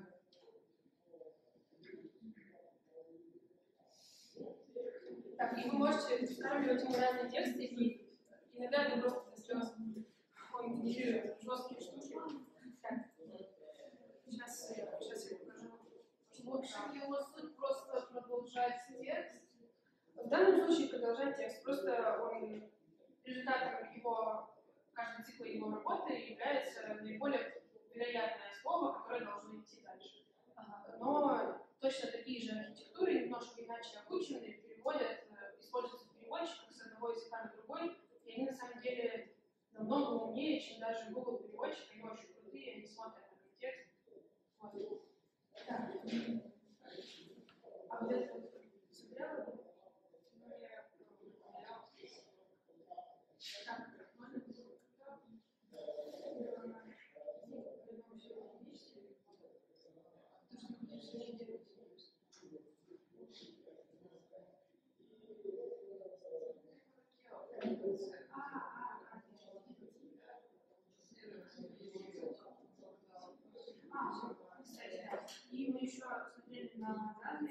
Так, и вы можете вставливать ему разные тексты, и иногда это просто до слез. Он генерирует жесткие штуки. Так. Сейчас, сейчас я покажу. В общем, его суть просто продолжать текст. В данном случае продолжать текст. Просто он результатом его, каждого цикла его работы является наиболее вероятное слово, которое должно идти дальше. Но точно такие же архитектуры, немножко иначе обученные, переводят, э, используются в переводчиках с одного языка на другой, и они на самом деле намного умнее, чем даже Google переводчик, они очень крутые, они смотрят на этот текст. Вот. А вот это сыграла? Well, I'm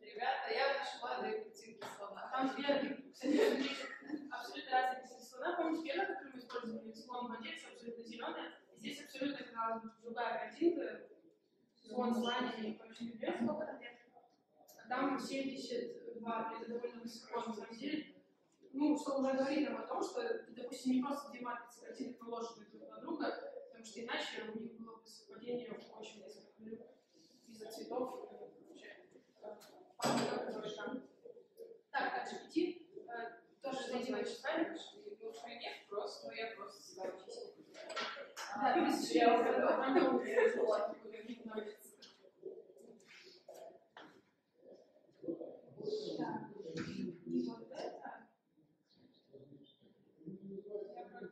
Ребята, я нашла две картинки слона. Там кстати, абсолютно разные кстати, слона. Помните первое, которое мы использовали, слон владельца, абсолютно зеленая. Здесь абсолютно, другая картинка. Слон с ланями и любят. Сколько там лет? Там 72, это довольно высоко, на самом деле. Ну, что уже говорит нам о том, что, допустим, не просто матрицы картинок наложены друг на друга, потому что иначе у них было бы совпадение очень несколько из-за цветов памяток, которые там. Так, идти. Э, Тоже зайти на читание. Ну, у меня просто, но я просто стала чистить. Да, без чего, уже потом давно не не было. была, никуда не нравится. Так, и вот это. Я про-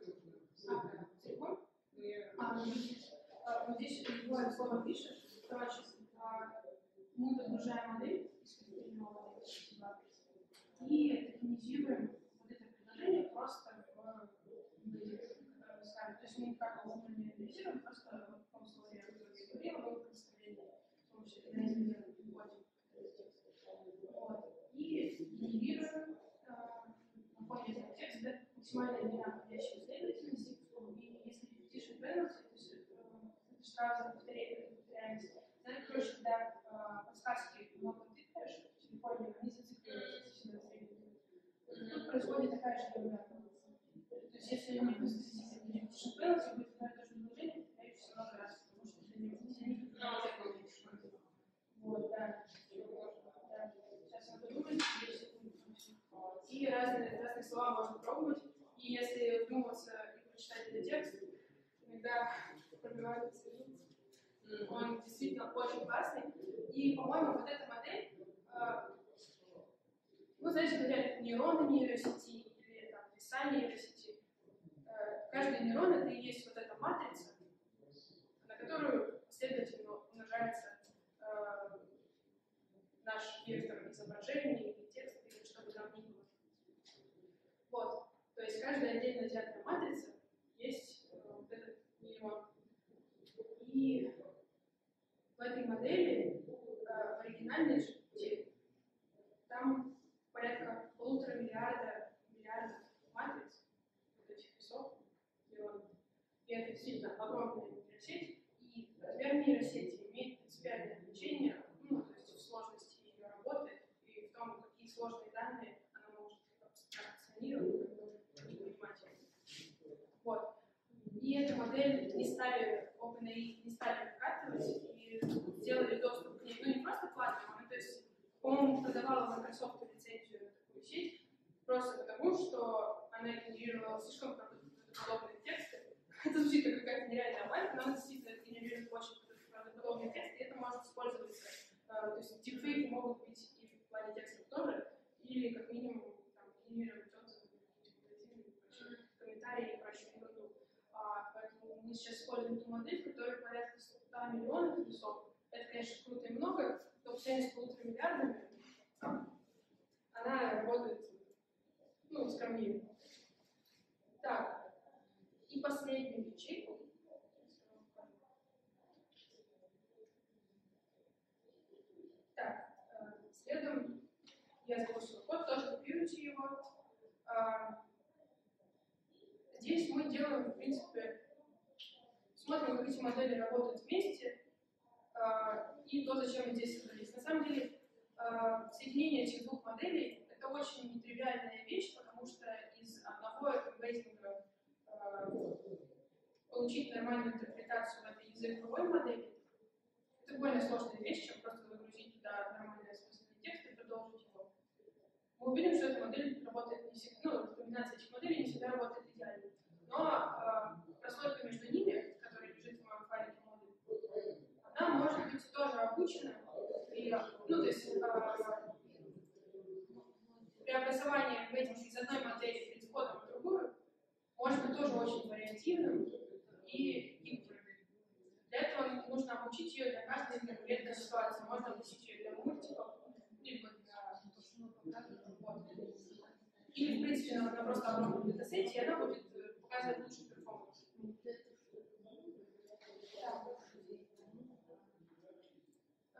А, телефон? Ну, я- А, ну, здесь, а, вот здесь другое слово пишешь. Короче, а, мы подгружаем модель из контейнерной модели и токенизируем вот это предложение просто в модель, которую мы ставим. То есть мы никак его не анализируем, просто в том слове, о котором я говорила, мы представление с помощью токенизируем, вводим этот текст. Вот. И генерируем а, на фоне этого текста максимально ненаходящие последовательности. И если repetition penalty, то есть э, это штраф за повторение- повторяемость, это, короче, когда э, подсказки много тыкаешь в телефоне, они зацикливаются всегда средние. Тут происходит такая же ерунда. То есть если мне выставить repetition penalty, будет одно и то же предложение, повторяющееся много раз, потому что это не не- Ну, вот это вот лучше. Вот, да. Да. Сейчас надо думать, две секунды. И разные, разные слова можно пробовать. И если вдуматься и прочитать этот текст, иногда пробивается язык. Он действительно очень классный. И, по-моему, вот эта модель, э, ну, знаете, говорят, нейроны нейросети или там, леса нейросети. Э, каждый нейрон это и есть вот эта матрица, на которую, следовательно, умножается э, наш вектор изображения или текста, или что бы там ни было. Вот. То есть каждая отдельно взятая матрица есть э, вот этот нейрон. И в этой модели э, оригинальной же там порядка полутора миллиарда миллиардов матриц, вот этих весов нейронов. И это действительно огромная нейросеть. И размер нейросети имеет принципиальное значение, ну, то есть в сложности ее работы и в том, какие сложные данные она может абстракционировать, как вы можете понимать. Вот. И эту модель не стали, OpenAI не стали выкатывать и сделали доступ к ней, ну не просто платным, то есть, по-моему, продавала Microsoft лицензию такую сеть, просто потому, что она генерировала слишком правдоподобные тексты. Это звучит как какая-то нереальная обманка, но она действительно генерирует очень правдоподобные тексты, и это может использоваться. э, То есть дипфейки могут быть и в плане текстов тоже, или как минимум там, генерировать отзывы, какие-то магазины, комментарии и прочую ерунду. А, поэтому мы сейчас используем ту модель, которая порядка 100 миллионов весов. Это, конечно, круто и много, но с полутора миллиардами она работает ну, скромнее. Так, и последнюю ячейку. Так, э, следом я запустила код, тоже копируйте его. А, Здесь мы делаем, в принципе, смотрим, как эти модели работают вместе, а, и то, зачем мы здесь собрались. На самом деле, а, соединение этих двух моделей – это очень нетривиальная вещь, потому что из одного эмбеддинга а, получить нормальную интерпретацию в этой языковой модели – это более сложная вещь, чем просто загрузить туда нормальный осмысленный текст и продолжить его. Мы увидим, что эта модель работает не всегда, ну, комбинация этих моделей не всегда работает идеально. Но э, прослойка между ними, которая лежит в моем файлике модуль, может быть тоже обучена. И, ну, то есть э, преобразование эмбеддинга из одной модели перед входом в другую может быть тоже очень вариативным и гибким. Для этого нужно обучить ее для каждой конкретной ситуации. Можно обучить ее для мультиков, либо для вот. Или, в принципе, просто огромном датасете, и она будет показывать лучший перформанс.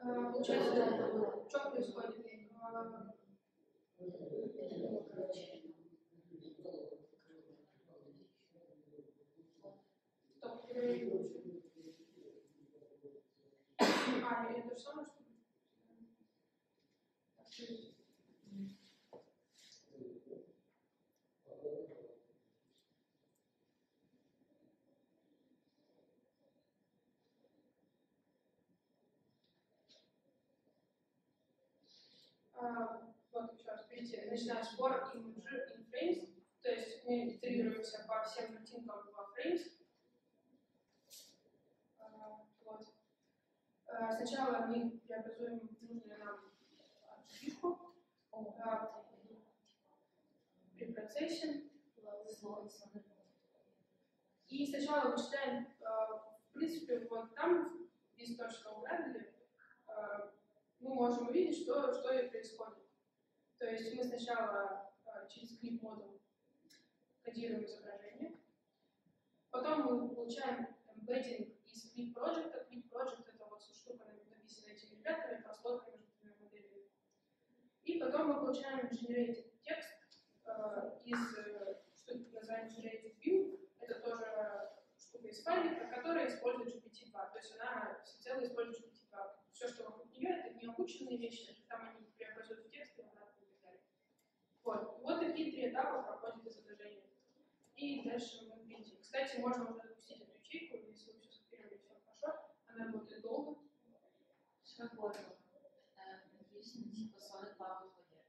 Э, Получается, что происходит? Кто проверяет лучше? А, или то же самое, что ли? Так, то есть, А, вот еще раз, видите, начинаем с for image in frames, то есть мы итерируемся по всем картинкам во frames. А, вот. А, Сначала мы преобразуем нужную нам ошибку при процессе. И сначала вычисляем, а, в принципе, вот там, из того, что убрали, а, мы можем увидеть, что, что и происходит. То есть мы сначала а, через клип модул кодируем изображение, потом мы получаем embedding из клип project. Клип project это вот штука, написанная этими ребятами, прослойка между двумя моделями. И потом мы получаем generated текст э, из э, штуки под названием generated view. Это тоже штука из файлика, которая использует GPT-2. То есть она всецело использует GPT-2. Все, что вокруг нее, это не обученные вещи, там они преобразуют в текст и обратно и так далее. Вот. Вот такие три этапа проходит изображение. И дальше мы принтим. Кстати, можно уже запустить эту ячейку, если вы все скопировали, все хорошо. Она работает долго. Свободно. Э, Написано типа 42 в воде.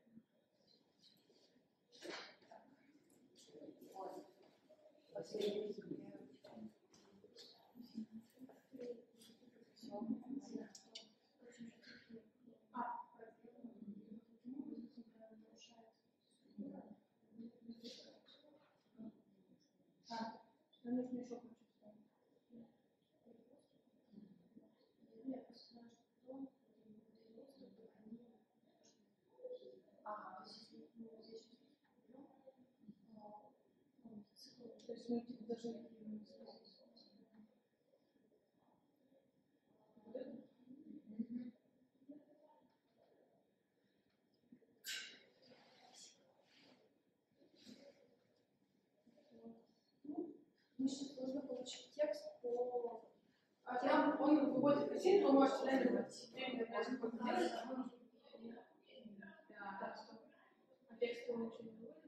Вот. Последний. А, Так, что нужно еще кое-что вставить? Нет, просто знаю, что потом они Ага. Типа должны Вот это? Ну, Мы сейчас должны получить текст по... А там он выводит картинку, вы можете реально время сколько делать. Да. А текст он не выводит?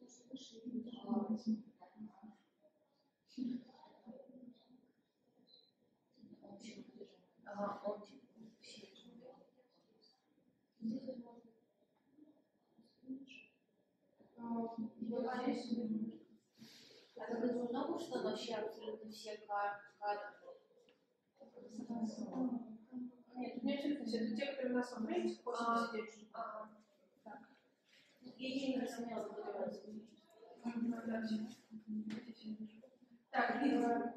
Может, выше и ниже. Ага, он типа все. Здесь вот можно. А, А так это было, что вообще абсолютно все кадры? Нет, не абсолютно все. Это те, которые у нас в фрейме, А. 89 штук. Ага. Так. Я не разумела. Так, Лиза.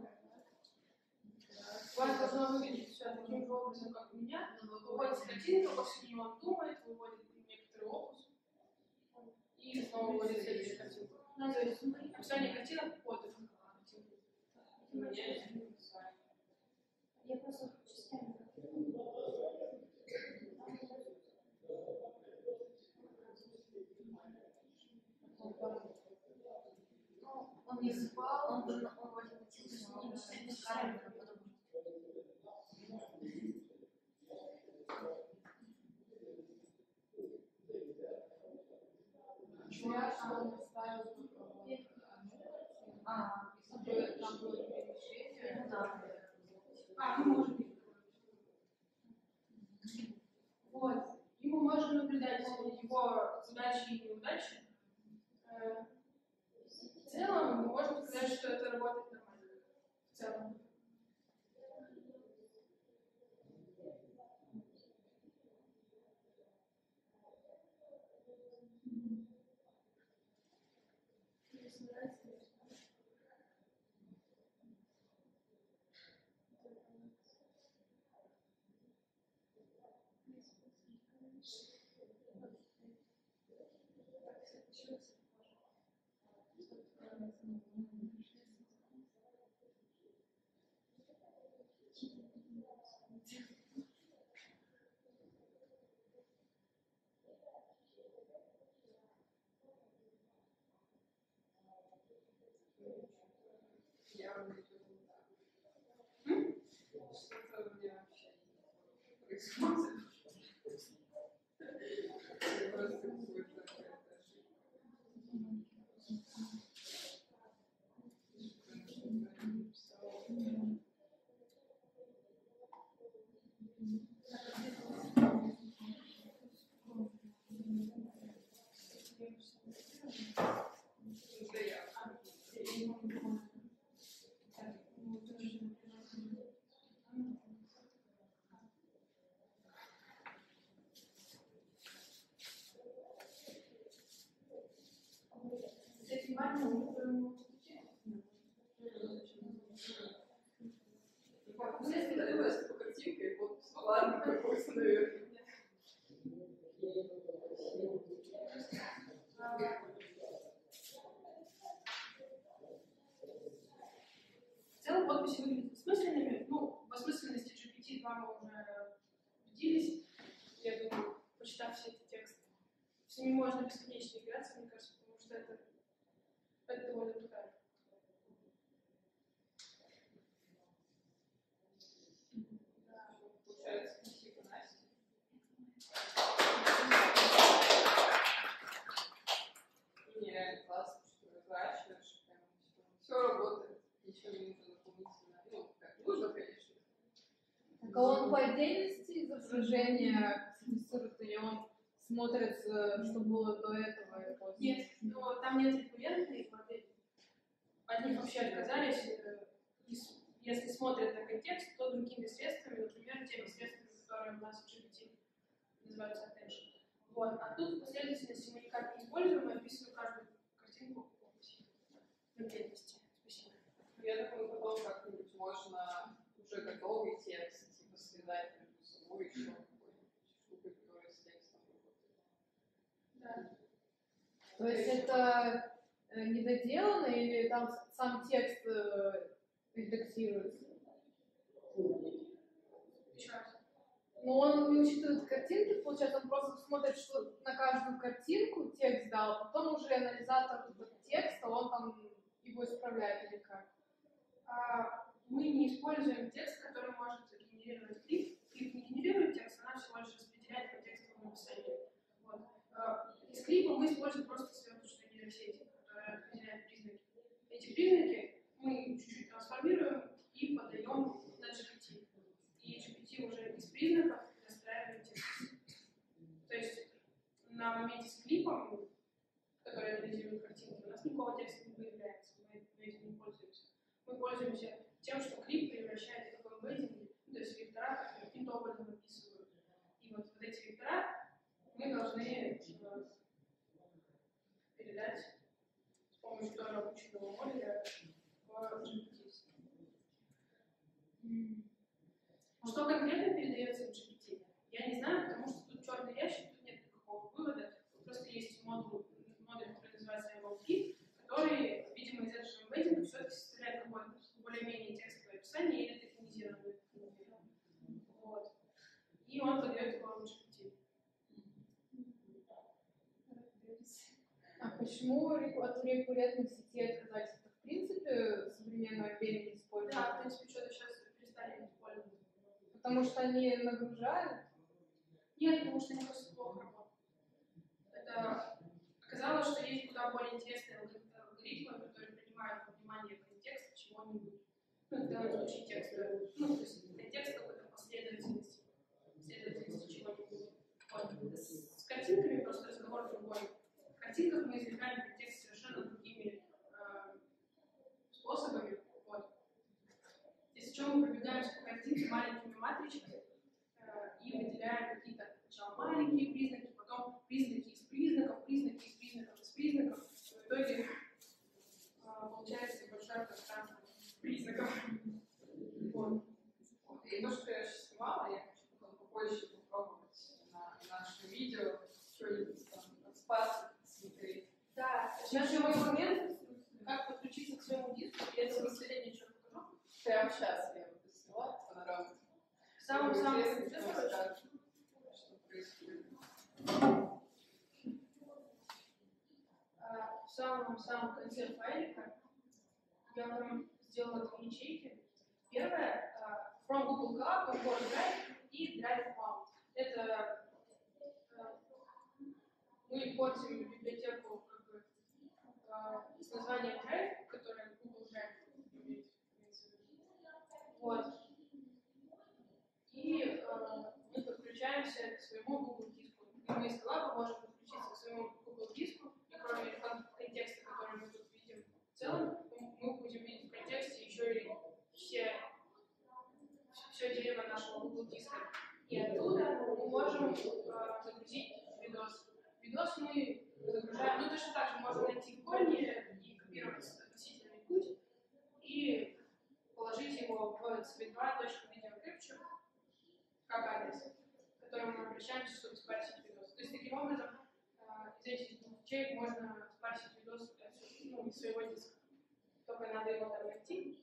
У вас должно выглядеть все таким же образом, как у меня. Выводится картинка, после нее он думает, выводит некоторый опус. И снова выводит следующую картинку. Ну, то есть описание картинок под картинку. Я просто. Ну, он не спал, он, он, он математически не там ставил А. Вот. И мы можем наблюдать его задачи и неудачи. В целом, мы можем сказать, что это работает. В не происходит. Просто какой-то какая-то ошибка. Это я. С этим важно уровнем Ну, если задумаешься по картинке, вот, ну В целом подписи выглядят осмысленными. Ну, в осмысленности GPT-2 мы уже убедились, я думаю, почитав все эти тексты. С ними можно бесконечно играться, мне кажется, потому что это, это довольно крутая. Получается, спасибо, Настя. Мне реально классно, что разворачиваешь, прям все работает, ничего не нужно дополнительно. Ну, как нужно, конечно. По отдельности изображения тестирует, или он смотрит, э, что было до этого и после? Нет, но там нет рекуррентной модели. От них вообще отказались. э, Если смотрят на контекст, то другими средствами, например, теми средствами, которые у нас в GPT называются attention. Вот. А тут последовательности мы никак не используем, мы описываем каждую картинку в отдельности. Спасибо. Я думаю, потом как-нибудь можно уже готовый текст, связать между собой еще какой-нибудь штукой, которая с текстом работает. Да. То есть это э, недоделано или там сам текст э, редактируется? Но он не учитывает картинки, получается, он просто смотрит, что на каждую картинку текст дал, потом уже анализатор текста, он там его исправляет или как? А, мы не используем текст, который может генерировать клип. Клип не генерирует текст, она всего лишь распределяет по текстовому написанию. Вот. А, из клипа мы используем просто сверхурочные нейросети, которые определяют признаки. Эти признаки мы чуть-чуть трансформируем и подаем на GPT. И GPT уже из признаков настраивает текст. То есть на моменте с клипом, который анализирует картинки, у нас никакого текста не появляется, мы, этим не пользуемся мы пользуемся тем, что клип превращает в есть вектора, каким-то образом. И вот, вот эти вектора мы должны э, передать с помощью тоже обученного модуля в GPT. Что конкретно передается в GPT? Я не знаю, потому что тут черный ящик, тут нет никакого вывода. Просто есть модуль, модуль который называется MLP, который, видимо, из этого эмбеддинга все-таки составляет какое-то более-менее текстовое описание или. Вот. И он подает его в GPT. А почему от рекуррентных сетей отказались? Это, в принципе, современное время не используют? Да, в принципе, что-то сейчас перестали использовать. Потому что они нагружают? Нет, потому что они просто плохо работают. Это оказалось, что есть куда более интересные алгорит- алгоритмы, которые принимают во внимание контекст чего-нибудь. Ну, данном случае текста. Ну, то есть контекст какой-то последовательности. Вот. С, картинками просто разговор другой. В картинках мы извлекаем контекст совершенно другими э, способами. Вот. Если что, мы пробегаемся по картинке маленькими матричками э, и выделяем какие-то сначала маленькие признаки, потом признаки из признаков, признаки из признаков, из признаков. В итоге э, получается большое пространство признаков. Вот. Вот. И то, что я сейчас снимала, я хочу попозже видео что-нибудь там от спаса смотреть. Да, Ключевой момент подключиться к своему диску, и это последнее, что я покажу. Прямо сейчас я буду снимать панораму. Скажет, что происходит. а, в самом-самом конце файлика я там сделала две ячейки. Первая а, from Google Cloud, Comport Drive и Drive Cloud. Это мы портим библиотеку как бы, а, с названием Drive, которая Google Drive имеет. Вот. И э, мы подключаемся к своему Google диску. И мы из коллаба можем подключиться к своему Google диску, и кроме кон- контекста, который мы тут видим в целом, мы будем видеть в контексте еще и все, все дерево нашего Google диска. И оттуда мы можем э, загрузить видос. Видос мы загружаем, ну точно так же можно найти корни и копировать относительный путь, и положить его в cb2.videocapture как адрес, к которому мы обращаемся, чтобы спарсить видос. То есть таким образом э, из этих двух ячеек можно спарсить видос ну, из своего диска. Только надо его там найти